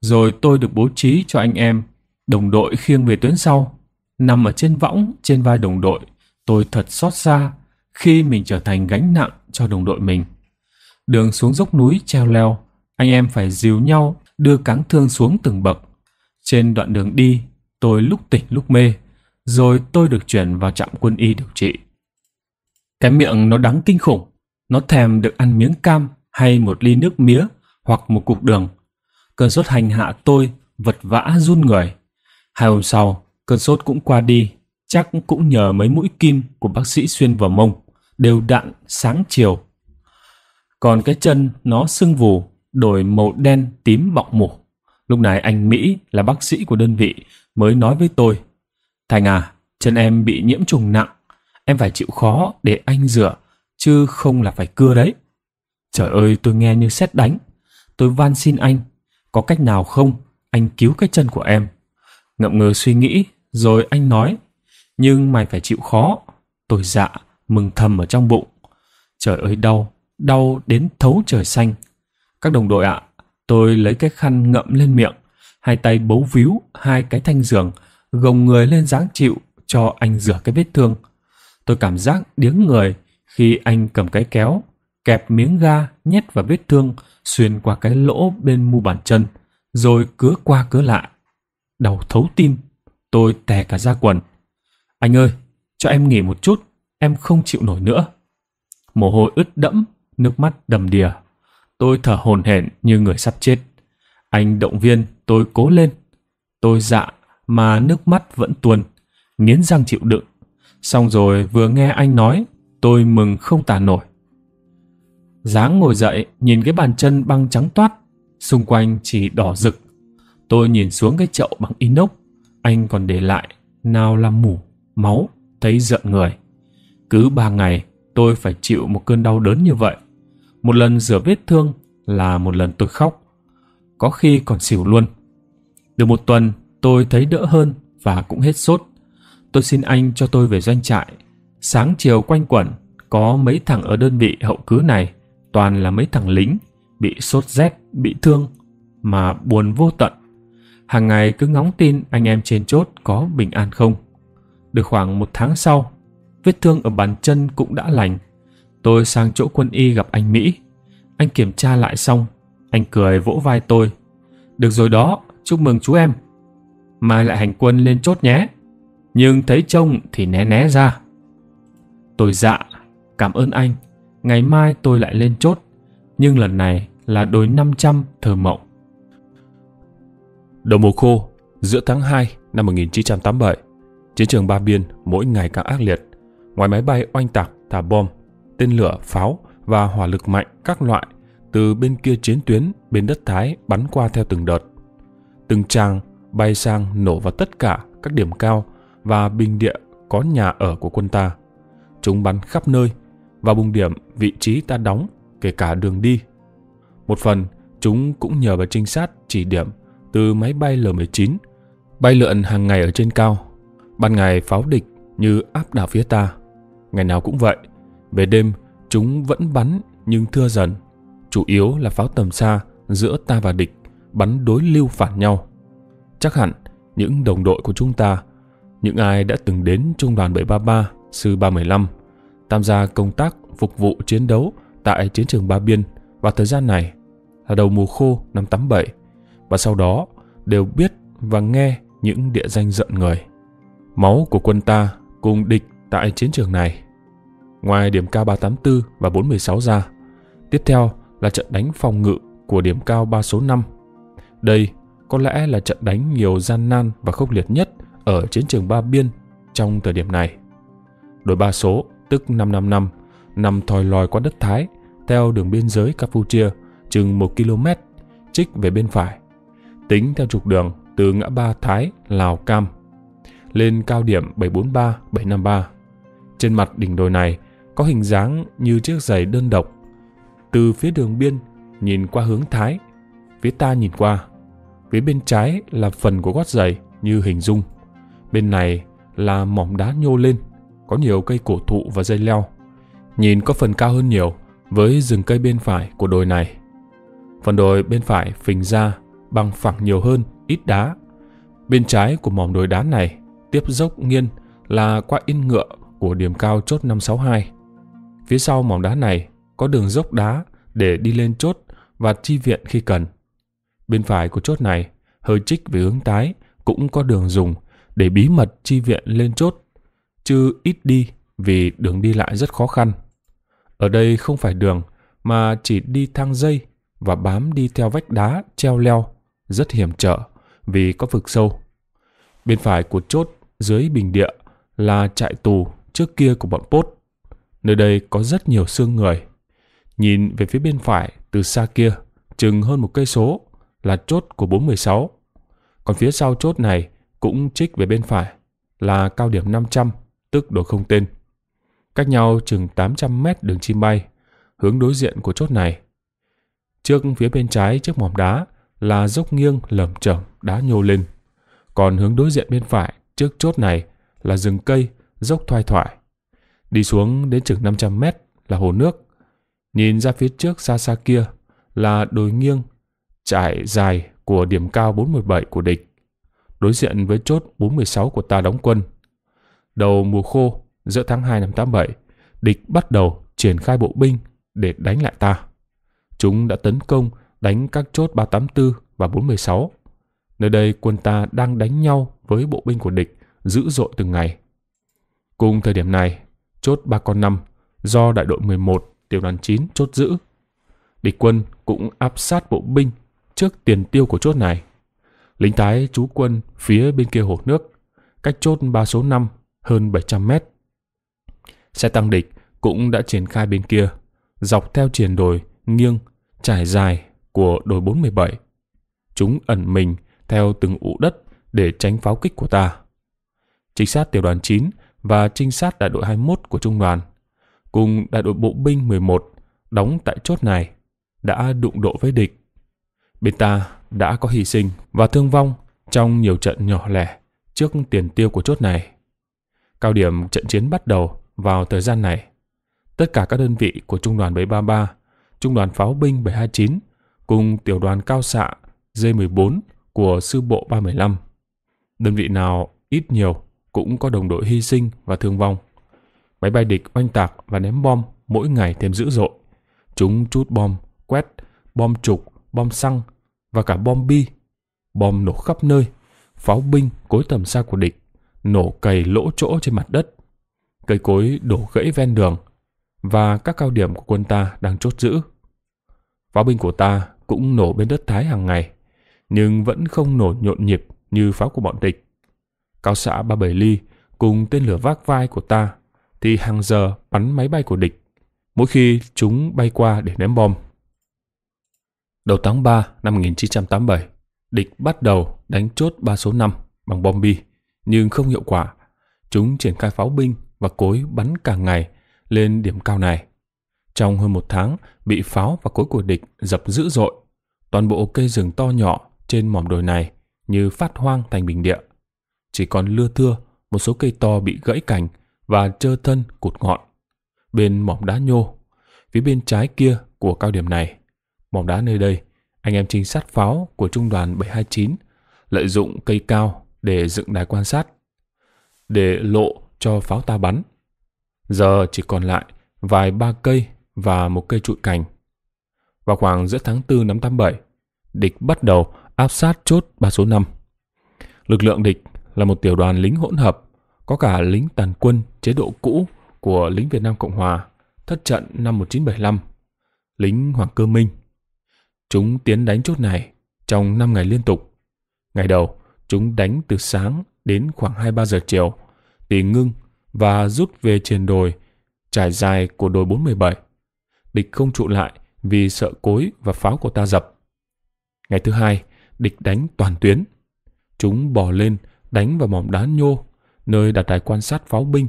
Rồi tôi được bố trí cho anh em, đồng đội khiêng về tuyến sau. Nằm ở trên võng, trên vai đồng đội, tôi thật xót xa khi mình trở thành gánh nặng cho đồng đội mình. Đường xuống dốc núi treo leo, anh em phải dìu nhau đưa cáng thương xuống từng bậc. Trên đoạn đường đi, tôi lúc tỉnh lúc mê, rồi tôi được chuyển vào trạm quân y điều trị. Cái miệng nó đắng kinh khủng, nó thèm được ăn miếng cam hay một ly nước mía hoặc một cục đường. Cơn sốt hành hạ tôi vật vã run người. Hai hôm sau, cơn sốt cũng qua đi, chắc cũng nhờ mấy mũi kim của bác sĩ xuyên vào mông, đều đặn sáng chiều. Còn cái chân nó sưng vù, đổi màu đen tím bọng mủ. Lúc này anh Mỹ là bác sĩ của đơn vị mới nói với tôi, Thành à, chân em bị nhiễm trùng nặng, em phải chịu khó để anh rửa chứ không là phải cưa đấy. Trời ơi, tôi nghe như xét đánh. Tôi van xin anh, có cách nào không? Anh cứu cái chân của em. Ngậm ngừ suy nghĩ, rồi anh nói, nhưng mày phải chịu khó. Tôi dạ, mừng thầm ở trong bụng. Trời ơi đau, đau đến thấu trời xanh. Các đồng đội ạ, tôi lấy cái khăn ngậm lên miệng, hai tay bấu víu hai cái thanh giường, gồng người lên dáng chịu cho anh rửa cái vết thương. Tôi cảm giác điếng người khi anh cầm cái kéo, kẹp miếng ga nhét vào vết thương xuyên qua cái lỗ bên mu bàn chân, rồi cứa qua cứa lại. Đầu thấu tim, tôi tè cả ra quần. Anh ơi, cho em nghỉ một chút, em không chịu nổi nữa. Mồ hôi ướt đẫm, nước mắt đầm đìa. Tôi thở hổn hển như người sắp chết. Anh động viên tôi cố lên. Tôi dạ mà nước mắt vẫn tuôn, nghiến răng chịu đựng. Xong rồi vừa nghe anh nói, tôi mừng không tả nổi. Dáng ngồi dậy, nhìn cái bàn chân băng trắng toát, xung quanh chỉ đỏ rực. Tôi nhìn xuống cái chậu bằng inox, anh còn để lại, nào là mủ, máu, thấy giận người. Cứ ba ngày, tôi phải chịu một cơn đau đớn như vậy. Một lần rửa vết thương là một lần tôi khóc. Có khi còn xỉu luôn. Được một tuần, tôi thấy đỡ hơn và cũng hết sốt. Tôi xin anh cho tôi về doanh trại. Sáng chiều quanh quẩn, có mấy thằng ở đơn vị hậu cứ này, toàn là mấy thằng lính, bị sốt rét, bị thương, mà buồn vô tận. Hàng ngày cứ ngóng tin anh em trên chốt có bình an không. Được khoảng một tháng sau, vết thương ở bàn chân cũng đã lành. Tôi sang chỗ quân y gặp anh Mỹ. Anh kiểm tra lại xong, anh cười vỗ vai tôi. Được rồi đó, chúc mừng chú em. Mai lại hành quân lên chốt nhé. Nhưng thấy trông thì né né ra. Tôi dạ, cảm ơn anh. Ngày mai tôi lại lên chốt. Nhưng lần này là đối 500 thờ mộng. Đầu mùa khô, giữa tháng 2 năm 1987, chiến trường Ba Biên mỗi ngày càng ác liệt. Ngoài máy bay oanh tạc, thả bom, tên lửa, pháo và hỏa lực mạnh các loại từ bên kia chiến tuyến bên đất Thái bắn qua theo từng đợt. Từng tràng bay sang nổ vào tất cả các điểm cao và bình địa có nhà ở của quân ta. Chúng bắn khắp nơi và bùng điểm vị trí ta đóng kể cả đường đi. Một phần chúng cũng nhờ vào trinh sát chỉ điểm từ máy bay L-19 bay lượn hàng ngày ở trên cao. Ban ngày pháo địch như áp đảo phía ta. Ngày nào cũng vậy. Về đêm chúng vẫn bắn nhưng thưa dần. Chủ yếu là pháo tầm xa giữa ta và địch bắn đối lưu phản nhau. Chắc hẳn những đồng đội của chúng ta, những ai đã từng đến Trung đoàn 733, Sư 315, tham gia công tác phục vụ chiến đấu tại chiến trường Ba Biên vào thời gian này là đầu mùa khô năm 87 và sau đó đều biết và nghe những địa danh giận người. Máu của quân ta cùng địch tại chiến trường này. Ngoài điểm cao 384 và 416 ra, tiếp theo là trận đánh phòng ngự của điểm cao 3 số 5. Đây có lẽ là trận đánh nhiều gian nan và khốc liệt nhất ở chiến trường Ba Biên trong thời điểm này. Đội ba số, tức 555, nằm thòi lòi qua đất Thái, theo đường biên giới Campuchia chừng 1 km, trích về bên phải. Tính theo trục đường từ ngã ba Thái, Lào, Cam, lên cao điểm 743-753. Trên mặt đỉnh đồi này có hình dáng như chiếc giày đơn độc. Từ phía đường biên nhìn qua hướng Thái, phía ta nhìn qua Phía bên trái là phần của gót giày như hình dung. Bên này là mỏm đá nhô lên, có nhiều cây cổ thụ và dây leo. Nhìn có phần cao hơn nhiều với rừng cây bên phải của đồi này. Phần đồi bên phải phình ra, bằng phẳng nhiều hơn, ít đá. Bên trái của mỏm đồi đá này, tiếp dốc nghiêng là qua in ngựa của điểm cao chốt 562. Phía sau mỏm đá này có đường dốc đá để đi lên chốt và chi viện khi cần. Bên phải của chốt này, hơi trích về hướng tái, cũng có đường dùng để bí mật chi viện lên chốt, chứ ít đi vì đường đi lại rất khó khăn. Ở đây không phải đường, mà chỉ đi thang dây và bám đi theo vách đá treo leo, rất hiểm trở vì có vực sâu. Bên phải của chốt dưới bình địa là trại tù trước kia của bọn Pốt. Nơi đây có rất nhiều xương người. Nhìn về phía bên phải từ xa kia, chừng hơn một cây số, là chốt của 416. Còn phía sau chốt này cũng trích về bên phải là cao điểm 500, tức đội không tên. Cách nhau chừng 800 mét đường chim bay, hướng đối diện của chốt này. Trước phía bên trái trước mỏm đá là dốc nghiêng lởm chởm đá nhô lên. Còn hướng đối diện bên phải trước chốt này là rừng cây dốc thoai thoải. Đi xuống đến chừng 500 mét là hồ nước. Nhìn ra phía trước xa xa kia là đồi nghiêng trải dài của điểm cao 417 của địch, đối diện với chốt 416 của ta đóng quân đầu mùa khô giữa tháng 2 năm 87, địch bắt đầu triển khai bộ binh để đánh lại ta. Chúng đã tấn công đánh các chốt 384 và 416. Nơi đây quân ta đang đánh nhau với bộ binh của địch dữ dội từng ngày. Cùng thời điểm này, chốt 3 con 5 do đại đội 11 tiểu đoàn 9 chốt giữ. Địch quân cũng áp sát bộ binh trước tiền tiêu của chốt này. Lính tái trú quân phía bên kia hồ nước, cách chốt 3 số 5 hơn 700 mét. Xe tăng địch cũng đã triển khai bên kia, dọc theo triển đồi nghiêng, trải dài của đồi 417. Chúng ẩn mình theo từng ụ đất để tránh pháo kích của ta. Trinh sát tiểu đoàn 9 và trinh sát đại đội 21 của trung đoàn cùng đại đội bộ binh 11 đóng tại chốt này đã đụng độ với địch. Bên ta đã có hy sinh và thương vong trong nhiều trận nhỏ lẻ trước tiền tiêu của chốt này. Cao điểm trận chiến bắt đầu vào thời gian này. Tất cả các đơn vị của Trung đoàn 733, Trung đoàn Pháo binh 729 cùng tiểu đoàn cao xạ D14 của Sư bộ 315. Đơn vị nào ít nhiều cũng có đồng đội hy sinh và thương vong. Máy bay địch oanh tạc và ném bom mỗi ngày thêm dữ dội. Chúng trút bom, quét, bom trục, bom xăng và cả bom bi. Bom nổ khắp nơi, pháo binh cối tầm xa của địch, nổ cày lỗ chỗ trên mặt đất. Cây cối đổ gãy ven đường và các cao điểm của quân ta đang chốt giữ. Pháo binh của ta cũng nổ bên đất Thái hàng ngày, nhưng vẫn không nổ nhộn nhịp như pháo của bọn địch. Cao xã 37 ly cùng tên lửa vác vai của ta thì hàng giờ bắn máy bay của địch mỗi khi chúng bay qua để ném bom. Đầu tháng 3 năm 1987, địch bắt đầu đánh chốt ba số 5 bằng bom bi, nhưng không hiệu quả. Chúng triển khai pháo binh và cối bắn cả ngày lên điểm cao này. Trong hơn một tháng, bị pháo và cối của địch dập dữ dội. Toàn bộ cây rừng to nhỏ trên mỏm đồi này như phát hoang thành bình địa. Chỉ còn lưa thưa, một số cây to bị gãy cành và trơ thân cụt ngọn. Bên mỏm đá nhô, phía bên trái kia của cao điểm này, mỏm đá nơi đây, anh em trinh sát pháo của trung đoàn 729 lợi dụng cây cao để dựng đài quan sát, để lộ cho pháo ta bắn. Giờ chỉ còn lại vài ba cây và một cây trụi cành. Vào khoảng giữa tháng 4 năm 87, địch bắt đầu áp sát chốt ba số 5. Lực lượng địch là một tiểu đoàn lính hỗn hợp, có cả lính tàn quân chế độ cũ của lính Việt Nam Cộng Hòa, thất trận năm 1975, lính Hoàng Cơ Minh. Chúng tiến đánh chốt này trong 5 ngày liên tục. Ngày đầu, chúng đánh từ sáng đến khoảng 2-3 giờ chiều, thì ngưng và rút về trên đồi trải dài của đồi 417. Địch không trụ lại vì sợ cối và pháo của ta dập. Ngày thứ hai, địch đánh toàn tuyến. Chúng bò lên đánh vào mỏm đá nhô, nơi đặt đài quan sát pháo binh.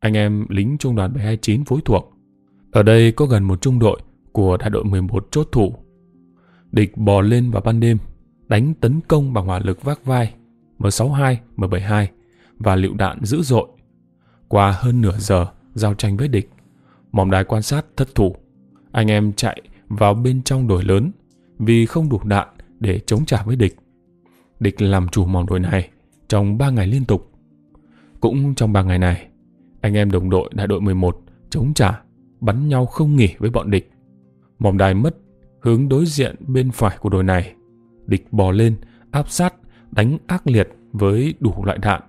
Anh em lính trung đoàn 729 phối thuộc. Ở đây có gần một trung đội của đại đội 11 chốt thủ. Địch bò lên vào ban đêm, đánh tấn công bằng hỏa lực vác vai M62, M72 và lựu đạn dữ dội. Qua hơn nửa giờ giao tranh với địch, mỏm đài quan sát thất thủ. Anh em chạy vào bên trong đồi lớn vì không đủ đạn để chống trả với địch. Địch làm chủ mỏm đồi này trong 3 ngày liên tục. Cũng trong 3 ngày này, anh em đồng đội đại đội 11 chống trả, bắn nhau không nghỉ với bọn địch. Mỏm đài mất hướng đối diện bên phải của đồi này. Địch bò lên, áp sát, đánh ác liệt với đủ loại đạn.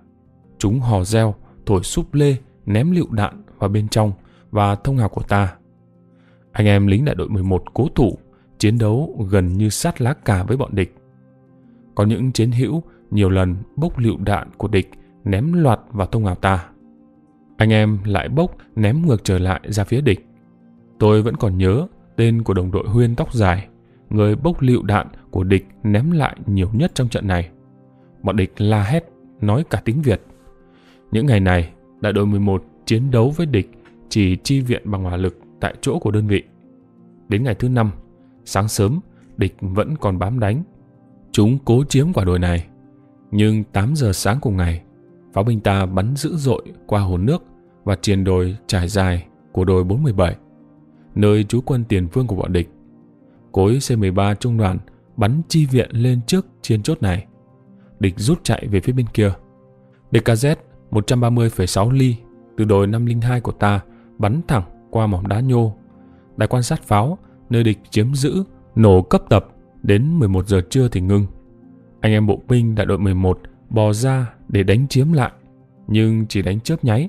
Chúng hò reo, thổi súp lê, ném lựu đạn vào bên trong và thông hào của ta. Anh em lính đại đội 11 cố thủ, chiến đấu gần như sát lá cà với bọn địch. Có những chiến hữu nhiều lần bốc lựu đạn của địch ném loạt vào thông hào ta. Anh em lại bốc ném ngược trở lại ra phía địch. Tôi vẫn còn nhớ tên của đồng đội Huyên tóc dài, người bốc lựu đạn của địch ném lại nhiều nhất trong trận này. Bọn địch la hét, nói cả tiếng Việt. Những ngày này, đại đội 11 chiến đấu với địch chỉ chi viện bằng hỏa lực tại chỗ của đơn vị. Đến ngày thứ năm, sáng sớm, địch vẫn còn bám đánh. Chúng cố chiếm quả đồi này. Nhưng 8 giờ sáng cùng ngày, pháo binh ta bắn dữ dội qua hồ nước và triền đồi trải dài của đồi 417, nơi trú quân tiền phương của bọn địch. Cối C-13 trung đoàn bắn chi viện lên trước trên chốt này. Địch rút chạy về phía bên kia. DKZ 130,6 ly từ đồi 502 của ta bắn thẳng qua mỏm đá nhô. Đài quan sát pháo, nơi địch chiếm giữ, nổ cấp tập, đến 11 giờ trưa thì ngưng. Anh em bộ binh đại đội 11 bò ra để đánh chiếm lại, nhưng chỉ đánh chớp nháy.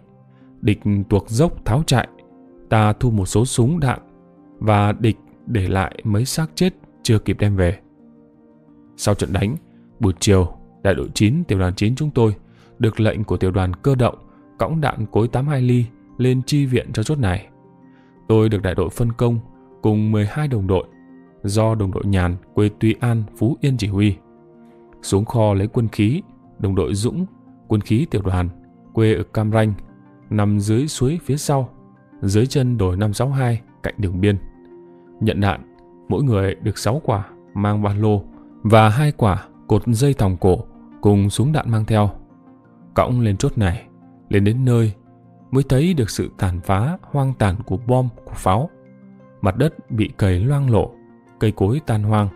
Địch tuộc dốc tháo chạy, ta thu một số súng đạn và địch để lại mấy xác chết chưa kịp đem về. Sau trận đánh, buổi chiều, đại đội 9 tiểu đoàn 9 chúng tôi được lệnh của tiểu đoàn cơ động cõng đạn cối 82 ly lên chi viện cho chốt này. Tôi được đại đội phân công cùng 12 đồng đội do đồng đội Nhàn quê Tuy An, Phú Yên chỉ huy. Xuống kho lấy quân khí, đồng đội Dũng, quân khí tiểu đoàn, quê ở Cam Ranh, nằm dưới suối phía sau, dưới chân đồi 562 cạnh đường biên. Nhận đạn, mỗi người được 6 quả mang ba lô và hai quả cột dây thòng cổ cùng súng đạn mang theo. Cõng lên chốt này, lên đến nơi mới thấy được sự tàn phá hoang tàn của bom, của pháo. Mặt đất bị cầy loang lộ cây cối tan hoang,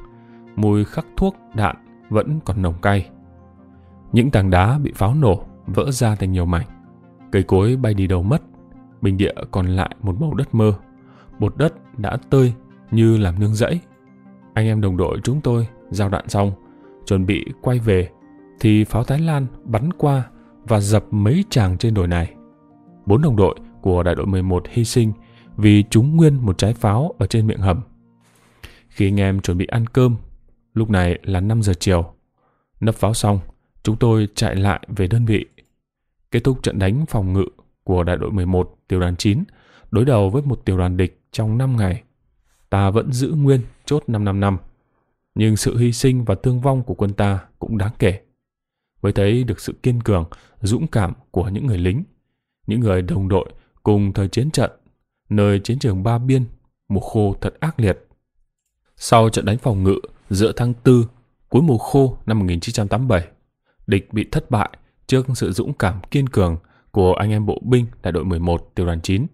mùi khắc thuốc đạn vẫn còn nồng cay. Những tảng đá bị pháo nổ vỡ ra thành nhiều mảnh. Cây cối bay đi đâu mất, bình địa còn lại một màu đất mơ. Bột đất đã tơi như làm nương rẫy. Anh em đồng đội chúng tôi giao đạn xong, chuẩn bị quay về thì pháo Thái Lan bắn qua và dập mấy chàng trên đồi này. Bốn đồng đội của đại đội 11 hy sinh vì chúng nguyên một trái pháo ở trên miệng hầm. Khi anh em chuẩn bị ăn cơm, lúc này là 5 giờ chiều. Nấp pháo xong, chúng tôi chạy lại về đơn vị. Kết thúc trận đánh phòng ngự của đại đội 11 tiểu đoàn 9 đối đầu với một tiểu đoàn địch trong 5 ngày. Ta vẫn giữ nguyên chốt 555, nhưng sự hy sinh và thương vong của quân ta cũng đáng kể. Mới thấy được sự kiên cường, dũng cảm của những người lính, những người đồng đội cùng thời chiến trận, nơi chiến trường Ba Biên, mùa khô thật ác liệt. Sau trận đánh phòng ngự giữa tháng 4 cuối mùa khô năm 1987, địch bị thất bại trước sự dũng cảm kiên cường của anh em bộ binh đại đội 11 tiểu đoàn 9.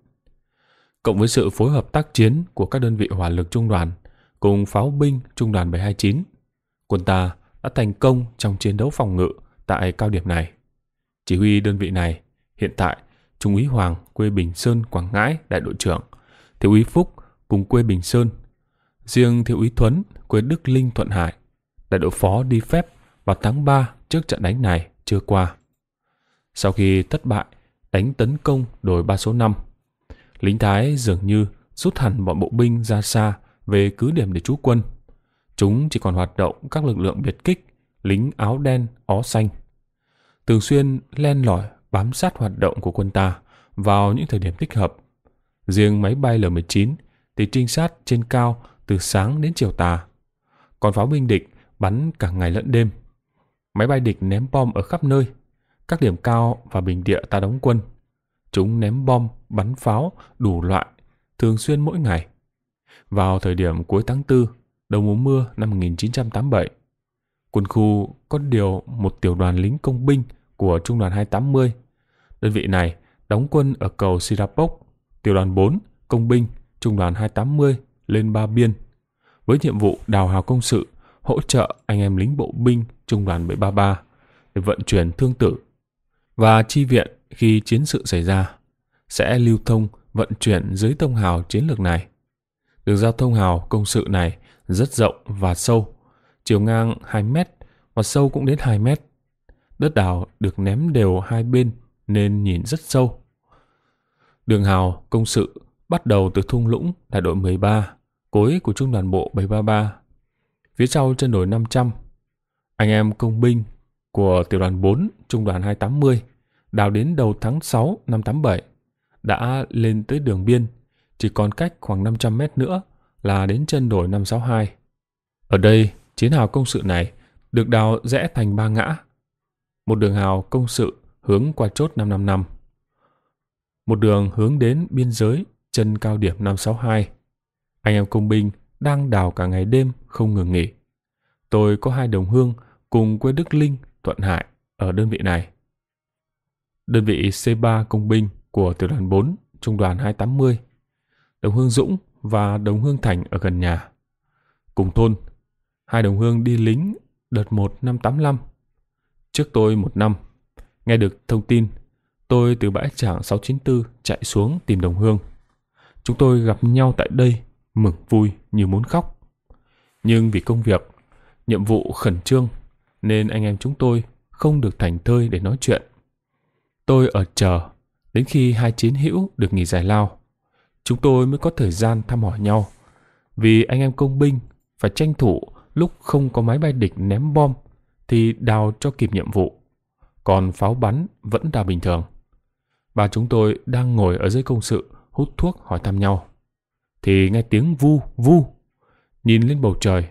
Cộng với sự phối hợp tác chiến của các đơn vị hỏa lực trung đoàn cùng pháo binh trung đoàn 729, quân ta đã thành công trong chiến đấu phòng ngự tại cao điểm này. Chỉ huy đơn vị này hiện tại Trung úy Hoàng quê Bình Sơn Quảng Ngãi đại đội trưởng, Thiếu úy Phúc cùng quê Bình Sơn. Riêng Thiếu úy Thuấn quê Đức Linh Thuận Hải, đại đội phó đi phép vào tháng 3 trước trận đánh này chưa qua. Sau khi thất bại đánh tấn công đồi ba số 5, lính Thái dường như rút hẳn bọn bộ binh ra xa về cứ điểm để trú quân. Chúng chỉ còn hoạt động các lực lượng biệt kích, lính áo đen, ó xanh. Thường xuyên len lỏi bám sát hoạt động của quân ta vào những thời điểm thích hợp. Riêng máy bay L-19 thì trinh sát trên cao từ sáng đến chiều tà. Còn pháo binh địch bắn cả ngày lẫn đêm. Máy bay địch ném bom ở khắp nơi, các điểm cao và bình địa ta đóng quân. Chúng ném bom, bắn pháo, đủ loại, thường xuyên mỗi ngày. Vào thời điểm cuối tháng 4, đầu mùa mưa năm 1987, quân khu có điều một tiểu đoàn lính công binh của Trung đoàn 280. Đơn vị này đóng quân ở cầu Sirapok, tiểu đoàn 4, công binh, Trung đoàn 280 lên Ba Biên, với nhiệm vụ đào hào công sự, hỗ trợ anh em lính bộ binh Trung đoàn 733 để vận chuyển thương tử và chi viện khi chiến sự xảy ra, sẽ lưu thông vận chuyển dưới tông hào chiến lược này. Đường giao thông hào công sự này rất rộng và sâu, chiều ngang 2 mét và sâu cũng đến 2 mét. Đất đào được ném đều hai bên nên nhìn rất sâu. Đường hào công sự bắt đầu từ thung lũng đại đội 13, cối của trung đoàn bộ 733. Phía sau chân đồi 500, anh em công binh của tiểu đoàn 4, trung đoàn 280 đào đến đầu tháng 6 năm 87 đã lên tới đường biên, chỉ còn cách khoảng 500 mét nữa là đến chân đồi 562. Ở đây, chiến hào công sự này được đào rẽ thành ba ngã. Một đường hào công sự hướng qua chốt 555. Một đường hướng đến biên giới chân cao điểm 562. Anh em công binh đang đào cả ngày đêm không ngừng nghỉ. Tôi có hai đồng hương cùng quê Đức Linh, Thuận Hải ở đơn vị này. Đơn vị C3 công binh của tiểu đoàn 4, trung đoàn 280. Đồng hương Dũng và đồng hương Thành ở gần nhà. Cùng thôn, hai đồng hương đi lính đợt 1 năm 85. Trước tôi một năm, nghe được thông tin tôi từ bãi trảng 694 chạy xuống tìm đồng hương. Chúng tôi gặp nhau tại đây, mừng vui như muốn khóc. Nhưng vì công việc, nhiệm vụ khẩn trương, nên anh em chúng tôi không được thành thơi để nói chuyện. Tôi ở chờ, đến khi hai chiến hữu được nghỉ giải lao, chúng tôi mới có thời gian thăm hỏi nhau. Vì anh em công binh phải tranh thủ lúc không có máy bay địch ném bom thì đào cho kịp nhiệm vụ. Còn pháo bắn vẫn đào bình thường. Ba chúng tôi đang ngồi ở dưới công sự hút thuốc hỏi thăm nhau. Thì nghe tiếng vu vu. Nhìn lên bầu trời,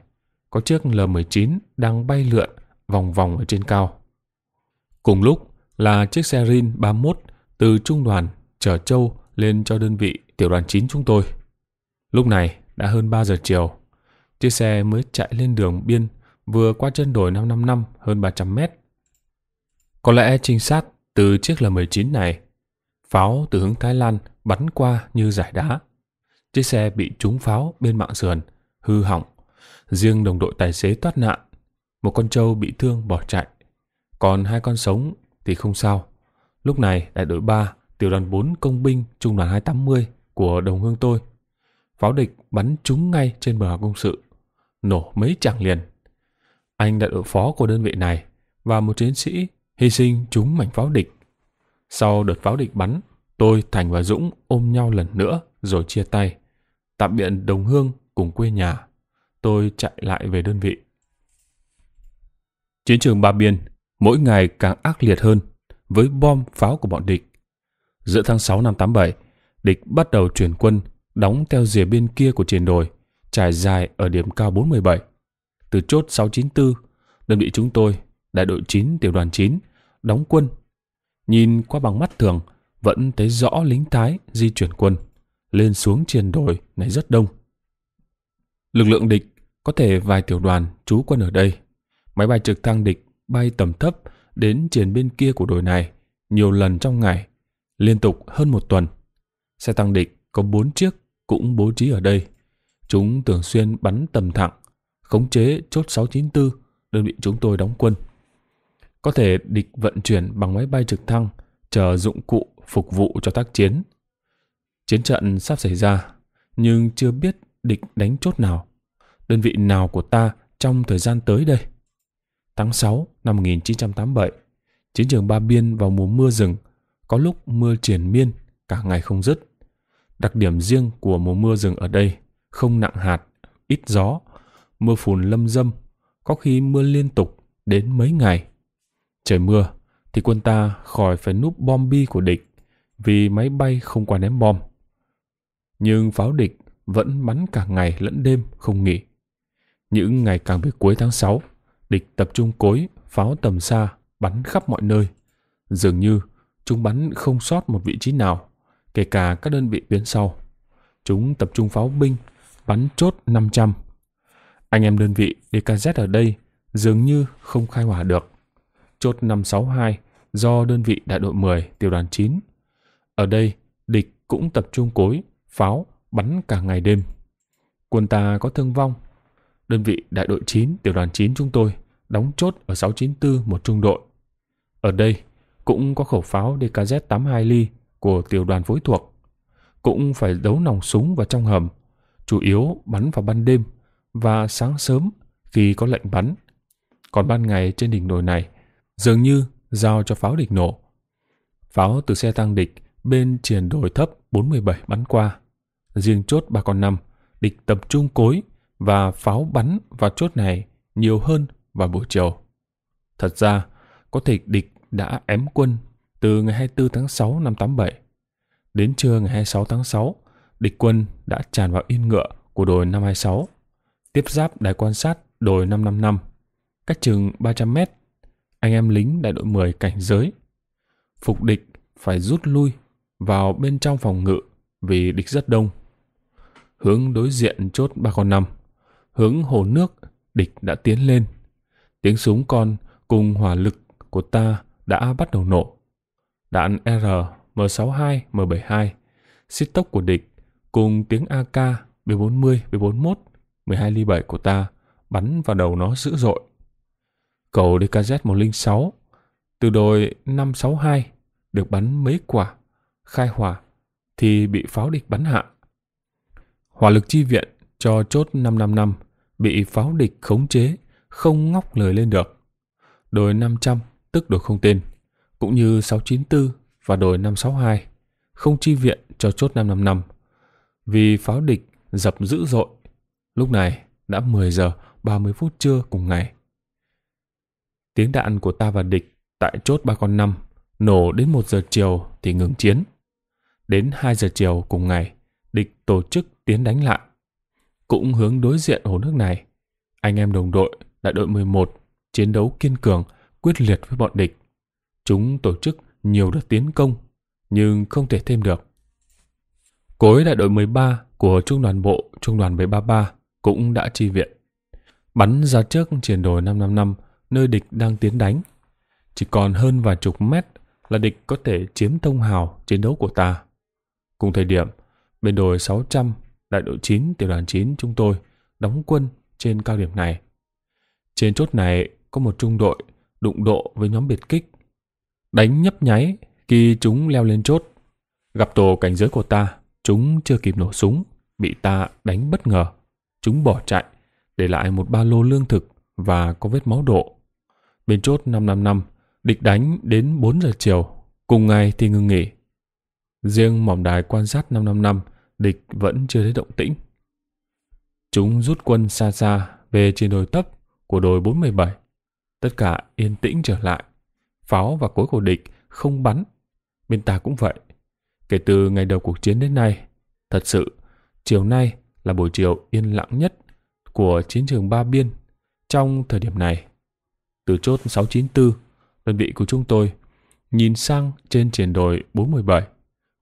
có chiếc L-19 đang bay lượn vòng vòng ở trên cao. Cùng lúc là chiếc xe Rin 31 từ trung đoàn chở Châu lên cho đơn vị tiểu đoàn 9 chúng tôi. Lúc này đã hơn 3 giờ chiều. Chiếc xe mới chạy lên đường biên vừa qua chân đồi 555 hơn 300 mét. Có lẽ trinh sát từ chiếc L-19 này, pháo từ hướng Thái Lan bắn qua như giải đá. Chiếc xe bị trúng pháo bên mạng sườn, hư hỏng. Riêng đồng đội tài xế thoát nạn, một con trâu bị thương bỏ chạy. Còn hai con sống thì không sao. Lúc này đại đội 3, tiểu đoàn 4 công binh trung đoàn 280 của đồng hương tôi. Pháo địch bắn trúng ngay trên bờ công sự, nổ mấy chặng liền. Anh đại đội phó của đơn vị này và một chiến sĩ hy sinh trúng mảnh pháo địch. Sau đợt pháo địch bắn, tôi, Thành và Dũng ôm nhau lần nữa rồi chia tay. Tạm biệt đồng hương cùng quê nhà. Tôi chạy lại về đơn vị. Chiến trường Ba Biên mỗi ngày càng ác liệt hơn với bom pháo của bọn địch. Giữa tháng 6 năm 87, địch bắt đầu chuyển quân đóng theo rìa bên kia của triển đồi, trải dài ở điểm cao 417. Từ chốt 694, đơn vị chúng tôi, đại đội 9 tiểu đoàn 9, đóng quân. Nhìn qua bằng mắt thường, vẫn thấy rõ lính Thái di chuyển quân, lên xuống triển đồi này rất đông. Lực lượng địch có thể vài tiểu đoàn trú quân ở đây. Máy bay trực thăng địch bay tầm thấp đến triển bên kia của đồi này nhiều lần trong ngày, liên tục hơn một tuần. Xe tăng địch có bốn chiếc cũng bố trí ở đây. Chúng thường xuyên bắn tầm thẳng, khống chế chốt 694, đơn vị chúng tôi đóng quân. Có thể địch vận chuyển bằng máy bay trực thăng, chờ dụng cụ phục vụ cho tác chiến. Chiến trận sắp xảy ra, nhưng chưa biết địch đánh chốt nào, đơn vị nào của ta trong thời gian tới đây. Tháng 6 năm 1987, chiến trường Ba Biên vào mùa mưa rừng, có lúc mưa triền miên, cả ngày không dứt. Đặc điểm riêng của mùa mưa rừng ở đây không nặng hạt, ít gió, mưa phùn lâm dâm, có khi mưa liên tục đến mấy ngày. Trời mưa thì quân ta khỏi phải núp bom bi của địch vì máy bay không qua ném bom. Nhưng pháo địch vẫn bắn cả ngày lẫn đêm không nghỉ. Những ngày càng về cuối tháng 6, địch tập trung cối, pháo tầm xa, bắn khắp mọi nơi. Dường như chúng bắn không sót một vị trí nào kể cả các đơn vị tuyến sau. Chúng tập trung pháo binh, bắn chốt 500. Anh em đơn vị DKZ ở đây dường như không khai hỏa được. Chốt 562 do đơn vị đại đội 10 tiểu đoàn 9. Ở đây, địch cũng tập trung cối, pháo, bắn cả ngày đêm. Quân ta có thương vong. Đơn vị đại đội 9 tiểu đoàn 9 chúng tôi đóng chốt ở 694 một trung đội. Ở đây cũng có khẩu pháo DKZ 82 ly của tiểu đoàn phối thuộc. Cũng phải đấu nòng súng vào trong hầm, chủ yếu bắn vào ban đêm và sáng sớm khi có lệnh bắn. Còn ban ngày trên đỉnh đồi này, dường như giao cho pháo địch nổ. Pháo từ xe tăng địch bên triển đồi thấp 417 bắn qua. Riêng chốt ba con năm, địch tập trung cối và pháo bắn vào chốt này nhiều hơn vào buổi chiều. Thật ra, có thể địch đã ém quân từ ngày 24 tháng 6 năm 87. Đến trưa ngày 26 tháng 6, địch quân đã tràn vào yên ngựa của đồi 526, tiếp giáp đài quan sát đồi 555. Cách chừng 300 mét, anh em lính đại đội 10 cảnh giới. Phục địch phải rút lui vào bên trong phòng ngự vì địch rất đông. Hướng đối diện chốt 3 con năm, hướng hồ nước địch đã tiến lên. Tiếng súng con cùng hỏa lực của ta đã bắt đầu nổ. Đạn R, M62, M72, xít tốc của địch cùng tiếng AK, B40, B41, 12 ly 7 của ta bắn vào đầu nó dữ dội. Cầu DKZ 106 từ đồi 562 được bắn mấy quả, khai hỏa, thì bị pháo địch bắn hạ. Hỏa lực chi viện cho chốt 555 bị pháo địch khống chế, không ngóc lời lên được. Đồi 500, tức đội không tên, cũng như 694 và đội 562, không chi viện cho chốt 555. Vì pháo địch dập dữ dội, lúc này đã 10 giờ 30 phút trưa cùng ngày. Tiếng đạn của ta và địch tại chốt ba con năm nổ đến 1 giờ chiều thì ngừng chiến. Đến 2 giờ chiều cùng ngày, địch tổ chức tiến đánh lại. Cũng hướng đối diện hồ nước này, anh em đồng đội đại đội 11 chiến đấu kiên cường, quyết liệt với bọn địch. Chúng tổ chức nhiều đợt tiến công, nhưng không thể thêm được. Cối đại đội 13 của Trung đoàn bộ Trung đoàn 733 cũng đã chi viện. Bắn ra trước triển đồi 555 nơi địch đang tiến đánh. Chỉ còn hơn vài chục mét là địch có thể chiếm thông hào chiến đấu của ta. Cùng thời điểm, bên đồi 600, đại đội 9, tiểu đoàn 9 chúng tôi đóng quân trên cao điểm này. Trên chốt này có một trung đội đụng độ với nhóm biệt kích. Đánh nhấp nháy khi chúng leo lên chốt. Gặp tổ cảnh giới của ta, chúng chưa kịp nổ súng, bị ta đánh bất ngờ. Chúng bỏ chạy, để lại một ba lô lương thực và có vết máu đổ. Bên chốt 555, địch đánh đến 4 giờ chiều, cùng ngày thì ngừng nghỉ. Riêng mỏm đài quan sát 555, địch vẫn chưa thấy động tĩnh. Chúng rút quân xa xa về trên đồi tấp của đồi 417. Tất cả yên tĩnh trở lại. Pháo và cối của địch không bắn. Bên ta cũng vậy. Kể từ ngày đầu cuộc chiến đến nay, thật sự, chiều nay là buổi chiều yên lặng nhất của chiến trường Ba Biên trong thời điểm này. Từ chốt 694, đơn vị của chúng tôi nhìn sang trên triển đồi 417.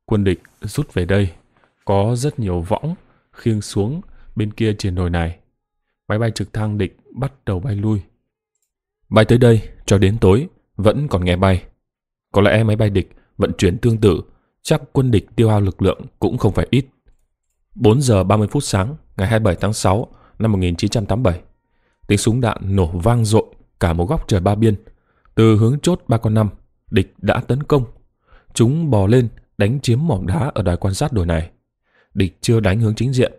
Quân địch rút về đây. Có rất nhiều võng khiêng xuống bên kia triển đồi này. Máy bay trực thăng địch bắt đầu bay lui. Bay tới đây cho đến tối vẫn còn nghe bay. Có lẽ máy bay địch vận chuyển tương tự, chắc quân địch tiêu hao lực lượng cũng không phải ít. 4 giờ 30 phút sáng ngày 27 tháng 6 năm 1987, tiếng súng đạn nổ vang dội cả một góc trời ba biên. Từ hướng chốt ba con năm, địch đã tấn công. Chúng bò lên đánh chiếm mỏm đá ở đài quan sát đồi này. Địch chưa đánh hướng chính diện.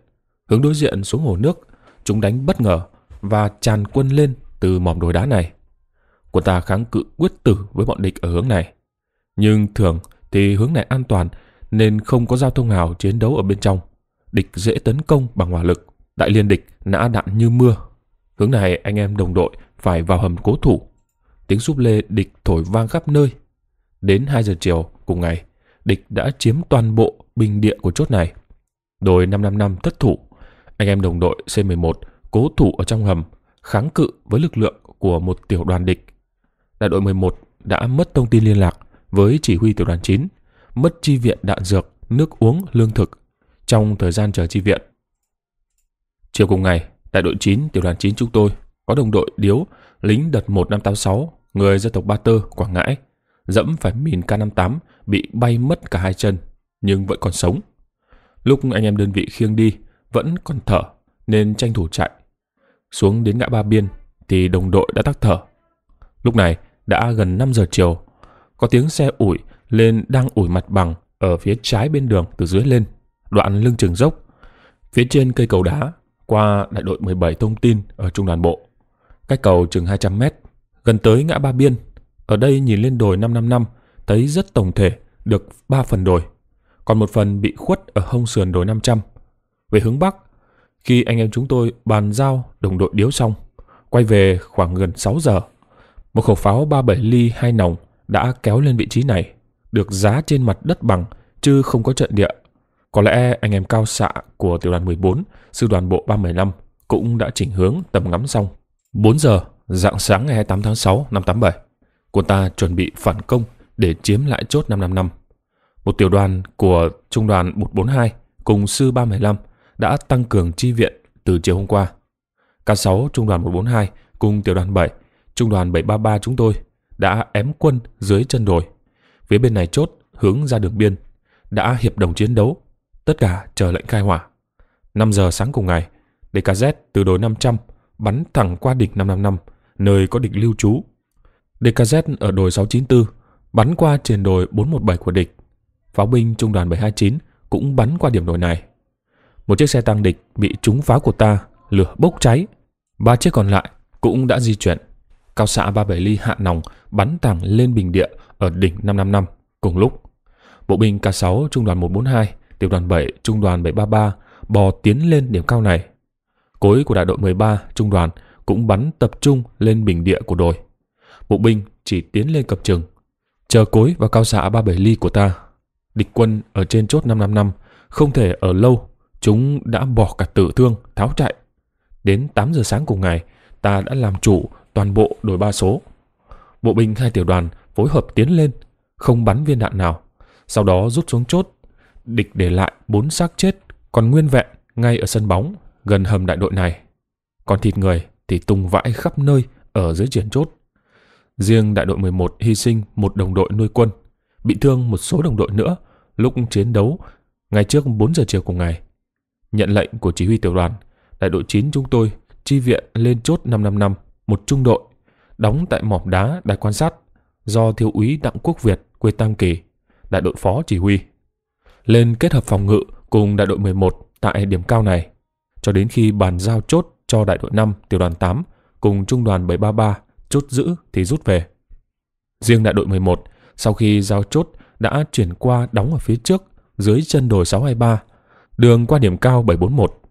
Hướng đối diện xuống hồ nước, chúng đánh bất ngờ và tràn quân lên từ mỏm đồi đá này. Quân ta kháng cự quyết tử với bọn địch ở hướng này. Nhưng thường thì hướng này an toàn nên không có giao thông nào chiến đấu ở bên trong. Địch dễ tấn công bằng hỏa lực. Đại liên địch nã đạn như mưa. Hướng này anh em đồng đội phải vào hầm cố thủ. Tiếng súp lê địch thổi vang khắp nơi. Đến 2 giờ chiều cùng ngày, địch đã chiếm toàn bộ bình địa của chốt này. Đồi 555 thất thủ, anh em đồng đội C11 cố thủ ở trong hầm, kháng cự với lực lượng của một tiểu đoàn địch. Đại đội 11 đã mất thông tin liên lạc với chỉ huy tiểu đoàn 9, mất chi viện đạn dược, nước uống, lương thực trong thời gian chờ chi viện. Chiều cùng ngày, đại đội 9, tiểu đoàn 9 chúng tôi có đồng đội Điếu, lính đợt 1586, người dân tộc Ba Tơ, Quảng Ngãi, dẫm phải mìn K58, bị bay mất cả hai chân, nhưng vẫn còn sống. Lúc anh em đơn vị khiêng đi, vẫn còn thở, nên tranh thủ chạy. Xuống đến ngã ba biên, thì đồng đội đã tắt thở. Lúc này, đã gần 5 giờ chiều, có tiếng xe ủi lên đang ủi mặt bằng ở phía trái bên đường từ dưới lên, đoạn lưng chừng dốc. Phía trên cây cầu đá, qua đại đội 17 thông tin ở trung đoàn bộ. Cách cầu chừng 200 mét, gần tới ngã ba biên. Ở đây nhìn lên đồi 555, thấy rất tổng thể, được 3 phần đồi. Còn một phần bị khuất ở hông sườn đồi 500. Về hướng Bắc, khi anh em chúng tôi bàn giao đồng đội điếu xong, quay về khoảng gần 6 giờ, một khẩu pháo 37 ly hai nòng đã kéo lên vị trí này, được giá trên mặt đất bằng chứ không có trận địa. Có lẽ anh em cao xạ của tiểu đoàn 14, sư đoàn bộ 315 cũng đã chỉnh hướng tầm ngắm xong. 4 giờ, dạng sáng ngày 28 tháng 6 năm 87, quân ta chuẩn bị phản công để chiếm lại chốt 555. Một tiểu đoàn của trung đoàn 142 cùng sư 315 đã tăng cường chi viện từ chiều hôm qua. K6 trung đoàn 142 cùng tiểu đoàn 7, trung đoàn 733 chúng tôi đã ém quân dưới chân đồi. Phía bên này chốt hướng ra đường biên, đã hiệp đồng chiến đấu, tất cả chờ lệnh khai hỏa. 5 giờ sáng cùng ngày, DKZ từ đồi 500 bắn thẳng qua địch 555, nơi có địch lưu trú. DKZ ở đồi 694 bắn qua trên đồi 417 của địch. Pháo binh trung đoàn 729 cũng bắn qua điểm đồi này. Một chiếc xe tăng địch bị trúng pháo của ta, lửa bốc cháy. Ba chiếc còn lại cũng đã di chuyển. Cao xạ 37 ly hạ nòng bắn thẳng lên bình địa ở đỉnh 555 cùng lúc. Bộ binh K6 trung đoàn 142, tiểu đoàn 7 trung đoàn 733 bò tiến lên điểm cao này. Cối của đại đội 13 trung đoàn cũng bắn tập trung lên bình địa của đồi. Bộ binh chỉ tiến lên cập trường, chờ cối và cao xạ 37 ly của ta. Địch quân ở trên chốt 555 không thể ở lâu, chúng đã bỏ cả tử thương, tháo chạy. Đến 8 giờ sáng cùng ngày, ta đã làm chủ toàn bộ đổi ba số. Bộ binh hai tiểu đoàn phối hợp tiến lên, không bắn viên đạn nào. Sau đó rút xuống chốt, địch để lại bốn xác chết còn nguyên vẹn ngay ở sân bóng gần hầm đại đội này. Còn thịt người thì tung vãi khắp nơi ở dưới triển chốt. Riêng đại đội 11 hy sinh một đồng đội nuôi quân, bị thương một số đồng đội nữa lúc chiến đấu ngay trước 4 giờ chiều cùng ngày. Nhận lệnh của chỉ huy tiểu đoàn, đại đội 9 chúng tôi chi viện lên chốt 555, một trung đội, đóng tại mỏm đá đài quan sát do thiếu úy Đặng Quốc Việt quê Tam Kỳ, đại đội phó chỉ huy. Lên kết hợp phòng ngự cùng đại đội 11 tại điểm cao này, cho đến khi bàn giao chốt cho đại đội 5 tiểu đoàn 8 cùng trung đoàn 733 chốt giữ thì rút về. Riêng đại đội 11 sau khi giao chốt đã chuyển qua đóng ở phía trước dưới chân đồi 623, đường qua điểm cao 741